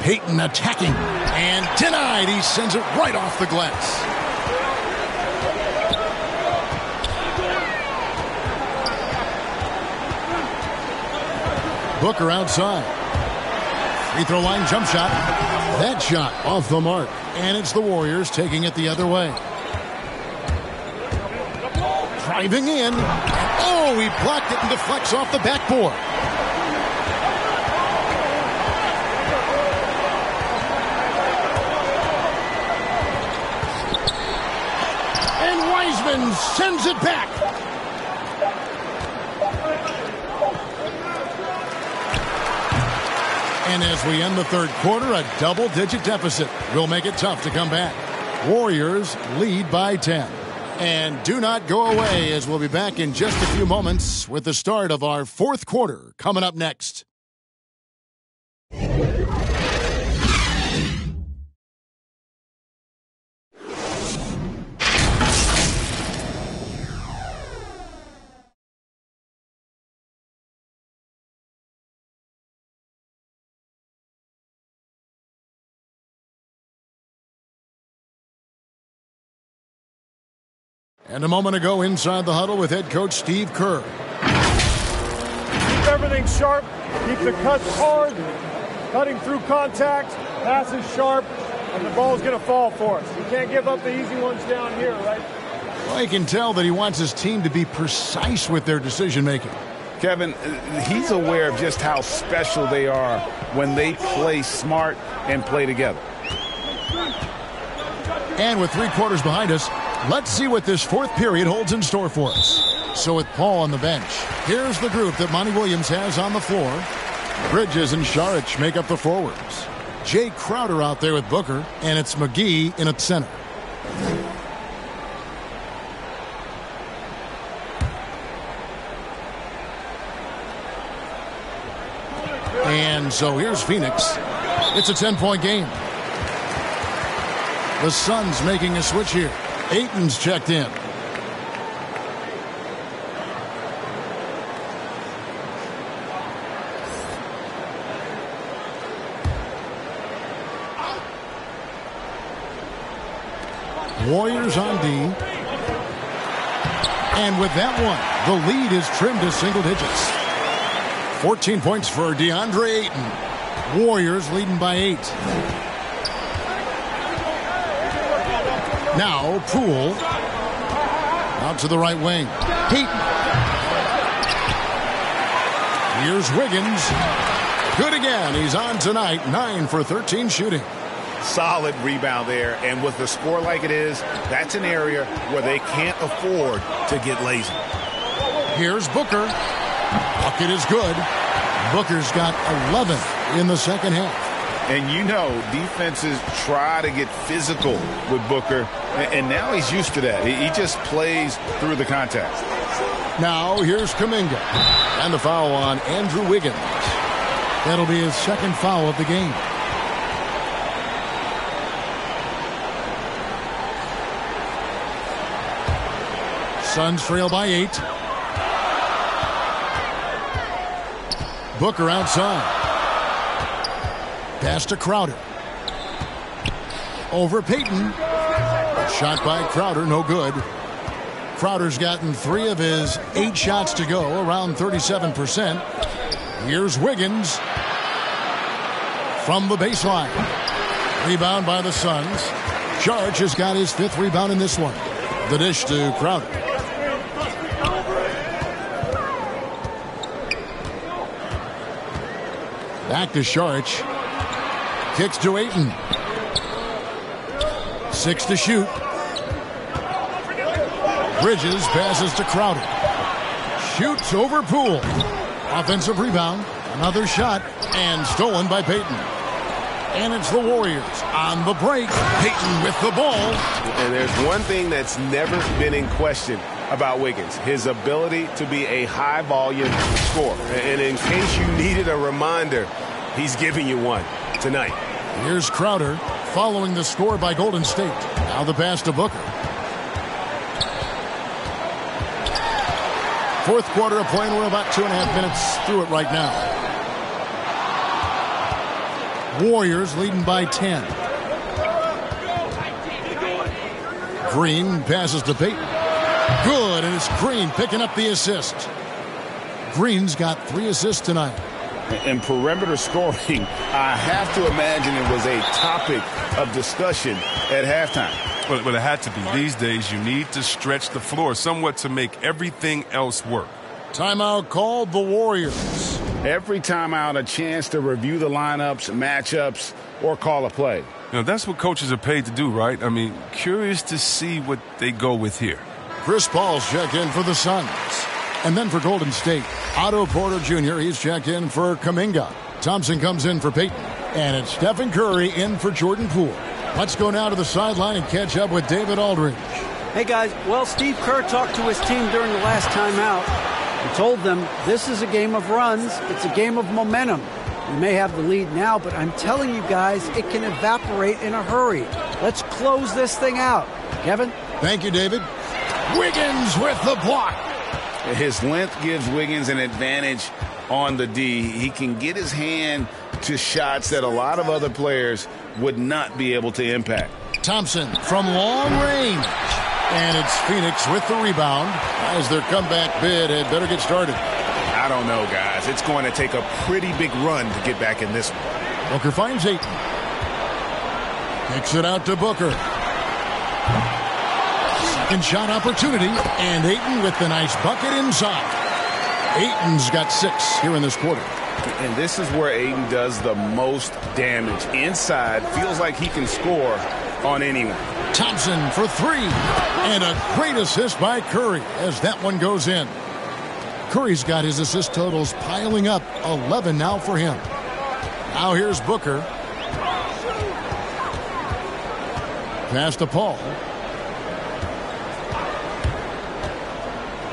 Payton attacking and denied. He sends it right off the glass. Booker outside. Free throw line jump shot. That shot off the mark. And it's the Warriors taking it the other way. Driving in. Oh, he blocked it and deflects off the backboard. And Wiseman sends it back. And as we end the third quarter, a double-digit deficit will make it tough to come back. Warriors lead by 10. And do not go away as we'll be back in just a few moments with the start of our fourth quarter coming up next. And a moment ago, inside the huddle with head coach Steve Kerr. Keep everything sharp. Keep the cuts hard. Cutting through contact. pass is sharp, and the ball's going to fall for us. We can't give up the easy ones down here, right? Well, you can tell that he wants his team to be precise with their decision making. Kevin, he's aware of just how special they are when they play smart and play together. And with three quarters behind us, let's see what this fourth period holds in store for us. So with Paul on the bench, here's the group that Monty Williams has on the floor. Bridges and Saric make up the forwards. Jae Crowder out there with Booker, and it's McGee in at center. And so here's Phoenix. It's a 10-point game. The Suns making a switch here. Ayton's checked in. Warriors on D. And with that one, the lead is trimmed to single digits. 14 points for DeAndre Ayton. Warriors leading by eight. Now, Poole. Out to the right wing. Payton. Here's Wiggins. Good again. He's on tonight. 9 for 13 shooting. Solid rebound there. And with the score like it is, that's an area where they can't afford to get lazy. Here's Booker. Bucket is good. Booker's got 11 in the second half. And you know, defenses try to get physical with Booker, and now he's used to that. He just plays through the contact. Now here's Kuminga. And the foul on Andrew Wiggins. That'll be his second foul of the game. Suns trail by eight. Booker outside. Pass to Crowder. Over Payton. Shot by Crowder, no good. Crowder's gotten three of his eight shots to go, around 37%. Here's Wiggins from the baseline. Rebound by the Suns. Charge has got his fifth rebound in this one. The dish to Crowder. Back to Saric. Kicks to Ayton. Six to shoot. Bridges passes to Crowder. Shoots over Poole. Offensive rebound. Another shot. And stolen by Payton. And it's the Warriors on the break. Payton with the ball. And there's one thing that's never been in question about Wiggins, his ability to be a high volume scorer. And in case you needed a reminder, he's giving you one tonight. Here's Crowder following the score by Golden State. Now the pass to Booker. Fourth quarter of play, and we're about two and a half minutes through it right now. Warriors leading by 10. Green passes to Payton. Good, and it's Green picking up the assist. Green's got three assists tonight. And perimeter scoring, I have to imagine it was a topic of discussion at halftime. Well, well, it had to be. These days, you need to stretch the floor somewhat to make everything else work. Timeout called the Warriors. Every timeout, a chance to review the lineups, matchups, or call a play. You know, that's what coaches are paid to do, right? I mean, curious to see what they go with here. Chris Paul's checked in for the Suns. And then for Golden State, Otto Porter Jr., he's checked in for Kuminga. Thompson comes in for Payton. And it's Stephen Curry in for Jordan Poole. Let's go now to the sideline and catch up with David Aldridge. Hey, guys. Well, Steve Kerr talked to his team during the last timeout. He told them this is a game of runs, it's a game of momentum. We may have the lead now, but I'm telling you guys, it can evaporate in a hurry. Let's close this thing out. Kevin? Thank you, David. Wiggins with the block. His length gives Wiggins an advantage on the D. He can get his hand to shots that a lot of other players would not be able to impact. Thompson from long range. And it's Phoenix with the rebound as their comeback bid had better get started. I don't know, guys. It's going to take a pretty big run to get back in this one. Booker finds Ayton. Kicks it out to Booker. Second shot opportunity, and Ayton with the nice bucket inside. Ayton's got six here in this quarter. And this is where Ayton does the most damage. Inside, feels like he can score on anyone. Thompson for three. And a great assist by Curry as that one goes in. Curry's got his assist totals piling up. 11 now for him. Now here's Booker. Pass to Paul.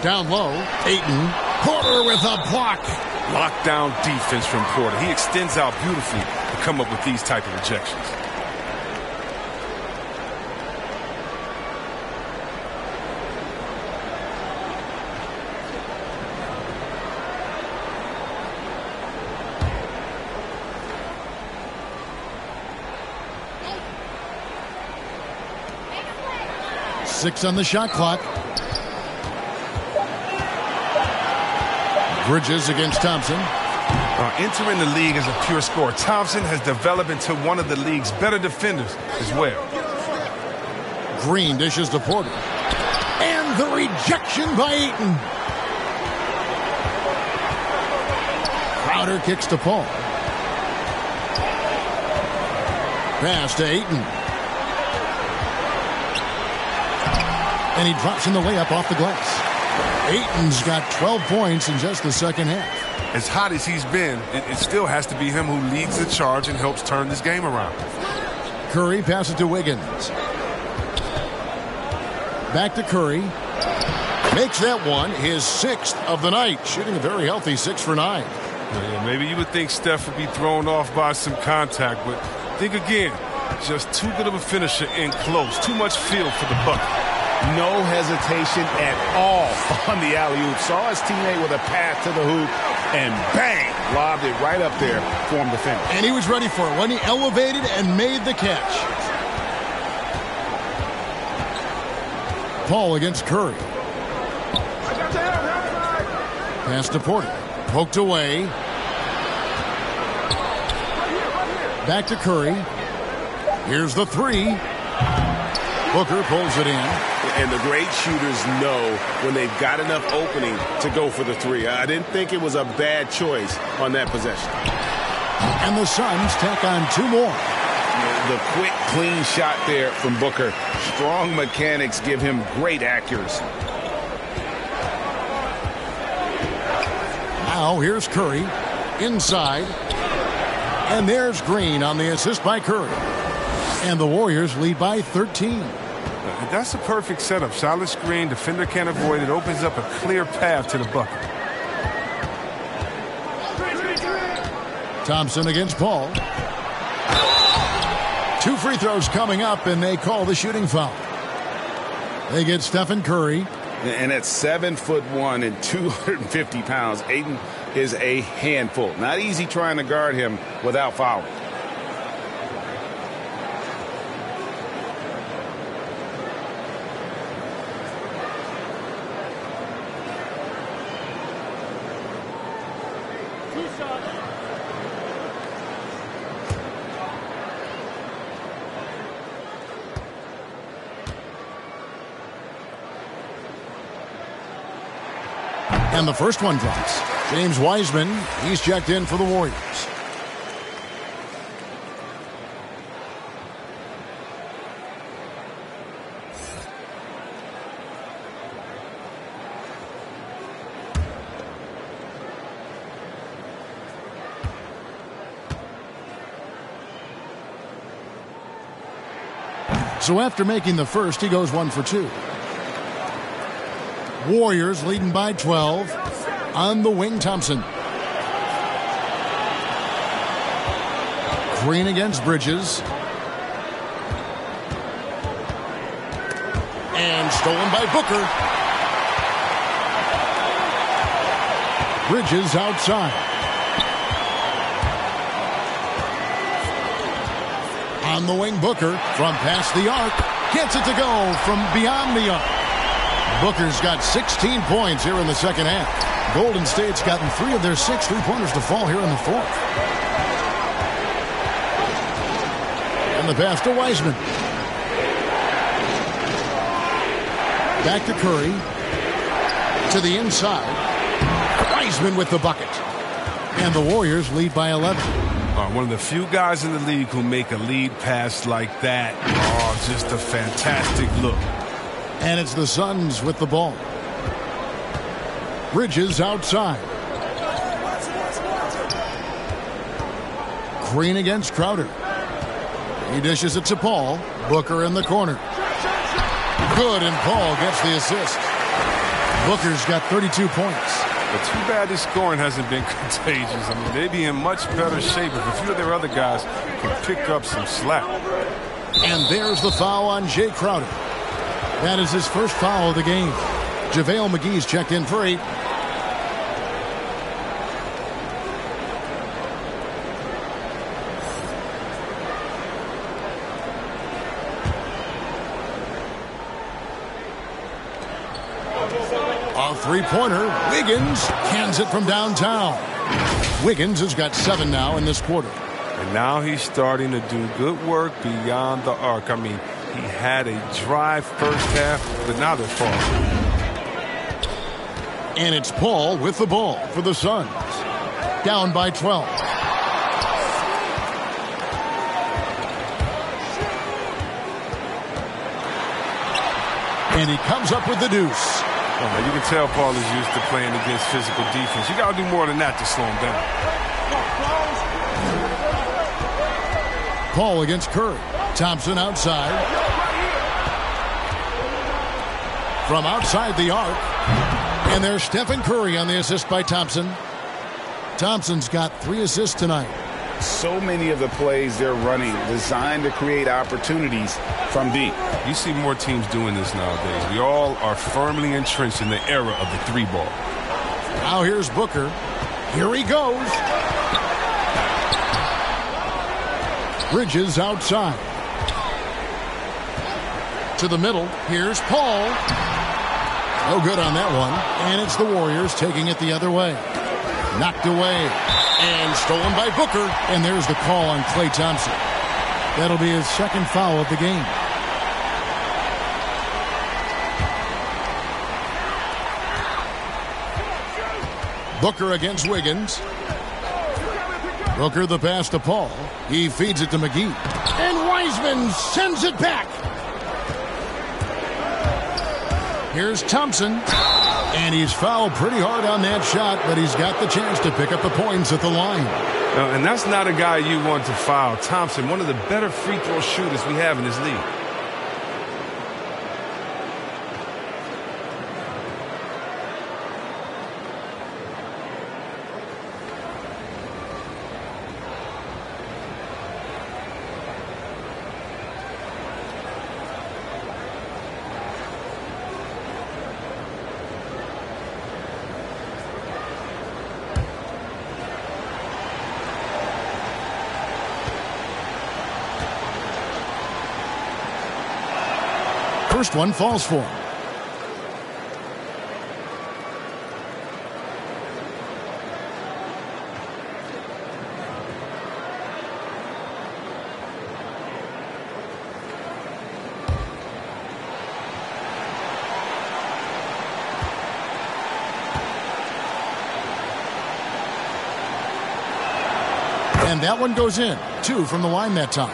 Down low. Ayton. Porter with a block. Lockdown defense from Porter. He extends out beautifully to come up with these type of rejections. Six on the shot clock. Bridges against Thompson. Uh, entering the league as a pure scorer, Thompson has developed into one of the league's better defenders as well. Green dishes to Porter. And the rejection by Ayton. Crowder kicks to Paul. Pass to Ayton. And he drops in the layup off the glass. Ayton's got 12 points in just the second half. As hot as he's been, it, it, still has to be him who leads the charge and helps turn this game around. Curry passes to Wiggins. Back to Curry. Makes that one his sixth of the night, shooting a very healthy six for nine. Yeah, maybe you would think Steph would be thrown off by some contact, but think again. Just too good of a finisher in close. Too much feel for the bucket. No hesitation at all on the alley-oop. Saw his teammate with a pass to the hoop, and bang, lobbed it right up there for him to finish. And he was ready for it when he elevated and made the catch. Paul against Curry. Pass to Porter. Poked away. Back to Curry. Here's the three. Booker pulls it in. And the great shooters know when they've got enough opening to go for the three. I didn't think it was a bad choice on that possession. And the Suns tack on two more. The quick, clean shot there from Booker. Strong mechanics give him great accuracy. Now here's Curry inside. And there's Green on the assist by Curry. And the Warriors lead by 13. That's a perfect setup. Solid screen, defender can't avoid it. Opens up a clear path to the bucket. Thompson against Paul. Two free throws coming up, and they call the shooting foul. They get Stephen Curry. And at seven foot one and 250 pounds, Ayton is a handful. Not easy trying to guard him without fouling. And the first one drops. James Wiseman, he's checked in for the Warriors. So after making the first, he goes one for two. Warriors leading by 12 on the wing Thompson. Green against Bridges. And stolen by Booker. Bridges outside. On the wing, Booker from past the arc. Gets it to go from beyond the arc. Booker's got 16 points here in the second half. Golden State's gotten three of their six three-pointers to fall here in the fourth. And the pass to Wiseman. Back to Curry. To the inside. Wiseman with the bucket. And the Warriors lead by 11. One of the few guys in the league who make a lead pass like that. Oh, just a fantastic look. And it's the Suns with the ball. Bridges outside. Green against Crowder. He dishes it to Paul. Booker in the corner. Good, and Paul gets the assist. Booker's got 32 points. But too bad this scoring hasn't been contagious. I mean, they'd be in much better shape if a few of their other guys could pick up some slack. And there's the foul on Jae Crowder. That is his first foul of the game. JaVale McGee's checked in for Ayton. A three-pointer. Wiggins cans it from downtown. Wiggins has got seven now in this quarter. And now he's starting to do good work beyond the arc. I mean, he had a drive first half, but now they're falling. And it's Paul with the ball for the Suns. Down by 12. And he comes up with the deuce. Oh, you can tell Paul is used to playing against physical defense. You got to do more than that to slow him down. Paul against Curry. Thompson outside. From outside the arc. And there's Stephen Curry on the assist by Thompson. Thompson's got three assists tonight. So many of the plays they're running designed to create opportunities from deep. You see more teams doing this nowadays. We all are firmly entrenched in the era of the three ball. Now here's Booker. Here he goes. Bridges outside. To the middle. Here's Paul. No good on that one. And it's the Warriors taking it the other way. Knocked away. And stolen by Booker. And there's the call on Klay Thompson. That'll be his second foul of the game. Booker against Wiggins. Booker the pass to Paul. He feeds it to McGee. And Wiseman sends it back. Here's Thompson. And he's fouled pretty hard on that shot, but he's got the chance to pick up the points at the line. Uh, and that's not a guy you want to foul. Thompson, one of the better free throw shooters we have in this league. First one falls for. And that one goes in. Two from the line that time.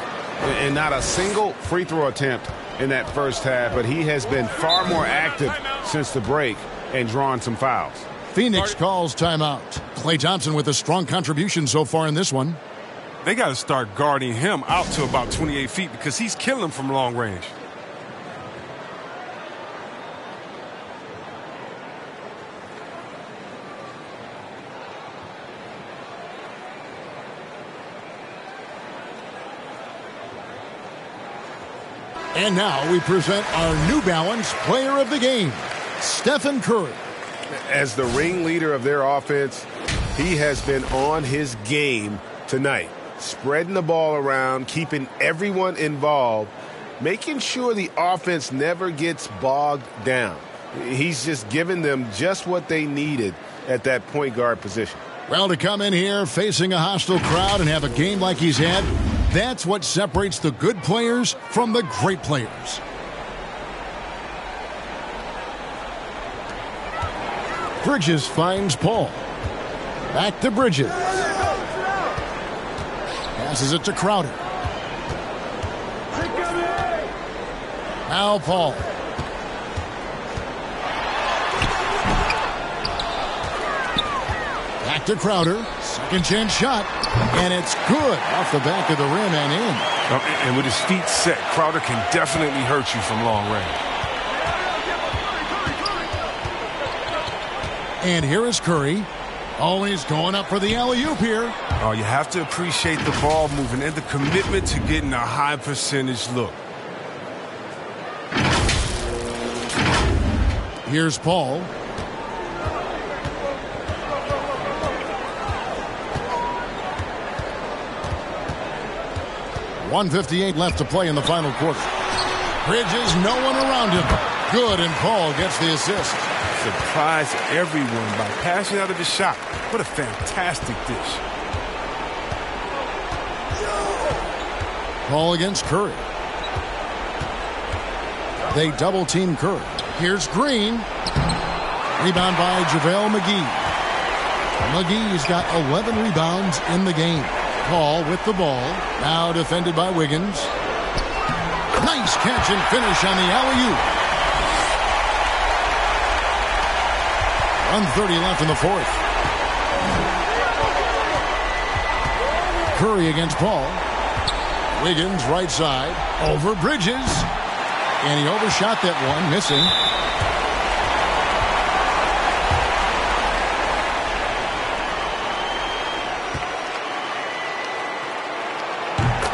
And not a single free throw attempt in that first half, but he has been far more active since the break and drawn some fouls. Phoenix calls timeout. Klay Thompson with a strong contribution so far in this one. They got to start guarding him out to about 28 feet because he's killing from long range. And now we present our New Balance player of the game, Stephen Curry. As the ringleader of their offense, he has been on his game tonight, spreading the ball around, keeping everyone involved, making sure the offense never gets bogged down. He's just giving them just what they needed at that point guard position. Well, to come in here facing a hostile crowd and have a game like he's had, That's what separates the good players from the great players. Bridges finds Paul. Back to Bridges. Passes it to Crowder. Now Paul. Back to Crowder. Second chance shot. And it's good off the back of the rim and in. Uh, and with his feet set, Crowder can definitely hurt you from long range. And here is Curry. Always going up for the alley-oop here. Oh, you have to appreciate the ball moving and the commitment to getting a high percentage look. Here's Paul. One fifty-eight left to play in the final quarter. Bridges, no one around him. Good, and Paul gets the assist. Surprised everyone by passing out of the shot. What a fantastic dish. Paul against Curry. They double team Curry. Here's Green. Rebound by JaVale McGee. McGee's got 11 rebounds in the game. Paul with the ball. Now defended by Wiggins. Nice catch and finish on the alley-oop. 130 left in the fourth. Curry against Paul. Wiggins right side. Over Bridges. And he overshot that one, missing.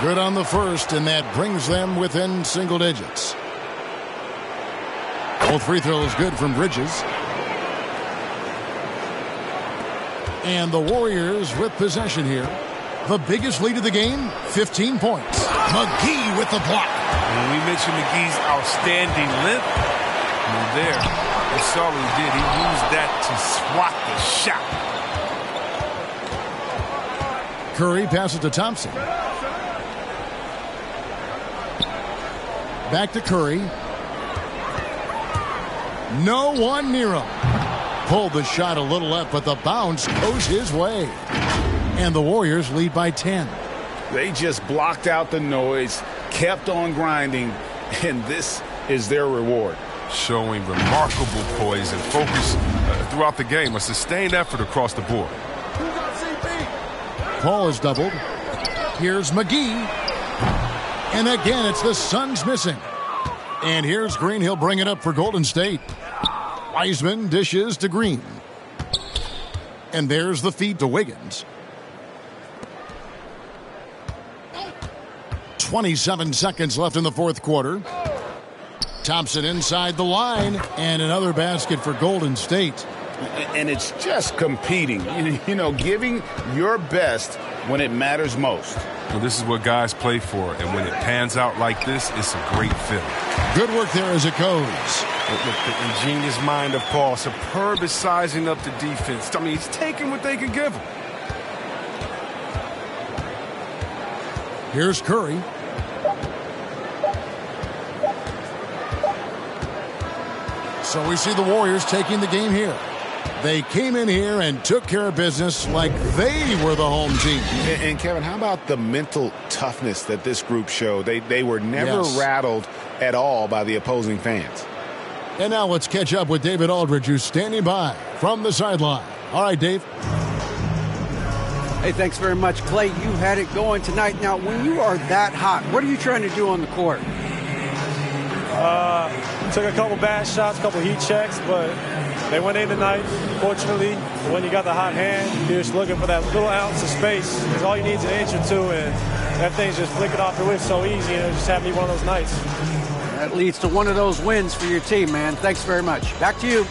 Good on the first, and that brings them within single digits. Both free throws good from Bridges. And the Warriors with possession here. The biggest lead of the game, 15 points. McGee with the block. When we mentioned McGee's outstanding length, well, there, that's all he did. He used that to swat the shot. Curry passes to Thompson. Back to Curry. No one near him. Pulled the shot a little left, but the bounce goes his way. And the Warriors lead by 10. They just blocked out the noise, kept on grinding, and this is their reward. Showing remarkable poise and focus uh, throughout the game, a sustained effort across the board. Paul is doubled. Here's McGee. And again, it's the Suns missing. And here's Green. He'll bring it up for Golden State. Wiseman dishes to Green. And there's the feed to Wiggins. 27 seconds left in the fourth quarter. Thompson inside the line. And another basket for Golden State. And it's just competing, you know, giving your best when it matters most. Well, this is what guys play for, and when it pans out like this, it's a great feeling. Good work there as it goes. Look, the ingenious mind of Paul, superb at sizing up the defense. I mean, he's taking what they can give him. Here's Curry. So we see the Warriors taking the game here. They came in here and took care of business like they were the home team. And, and Kevin, how about the mental toughness that this group showed? They they were never Yes. rattled at all by the opposing fans. And now let's catch up with David Aldridge, who's standing by from the sideline. All right, Dave. Hey, thanks very much, Klay. You had it going tonight. Now, when you are that hot, what are you trying to do on the court? Uh, took a couple bad shots, a couple heat checks, but they went in tonight. Fortunately, when you got the hot hand, you're just looking for that little ounce of space. Because all you need is an inch or two, and that thing's just flicking off the wrist so easy. And it just happened to be one of those nights. That leads to one of those wins for your team, man. Thanks very much. Back to you.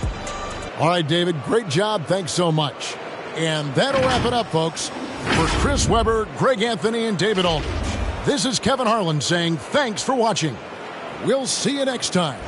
All right, David. Great job. Thanks so much. And that'll wrap it up, folks. For Chris Webber, Greg Anthony, and David Aldridge, this is Kevin Harlan saying thanks for watching. We'll see you next time.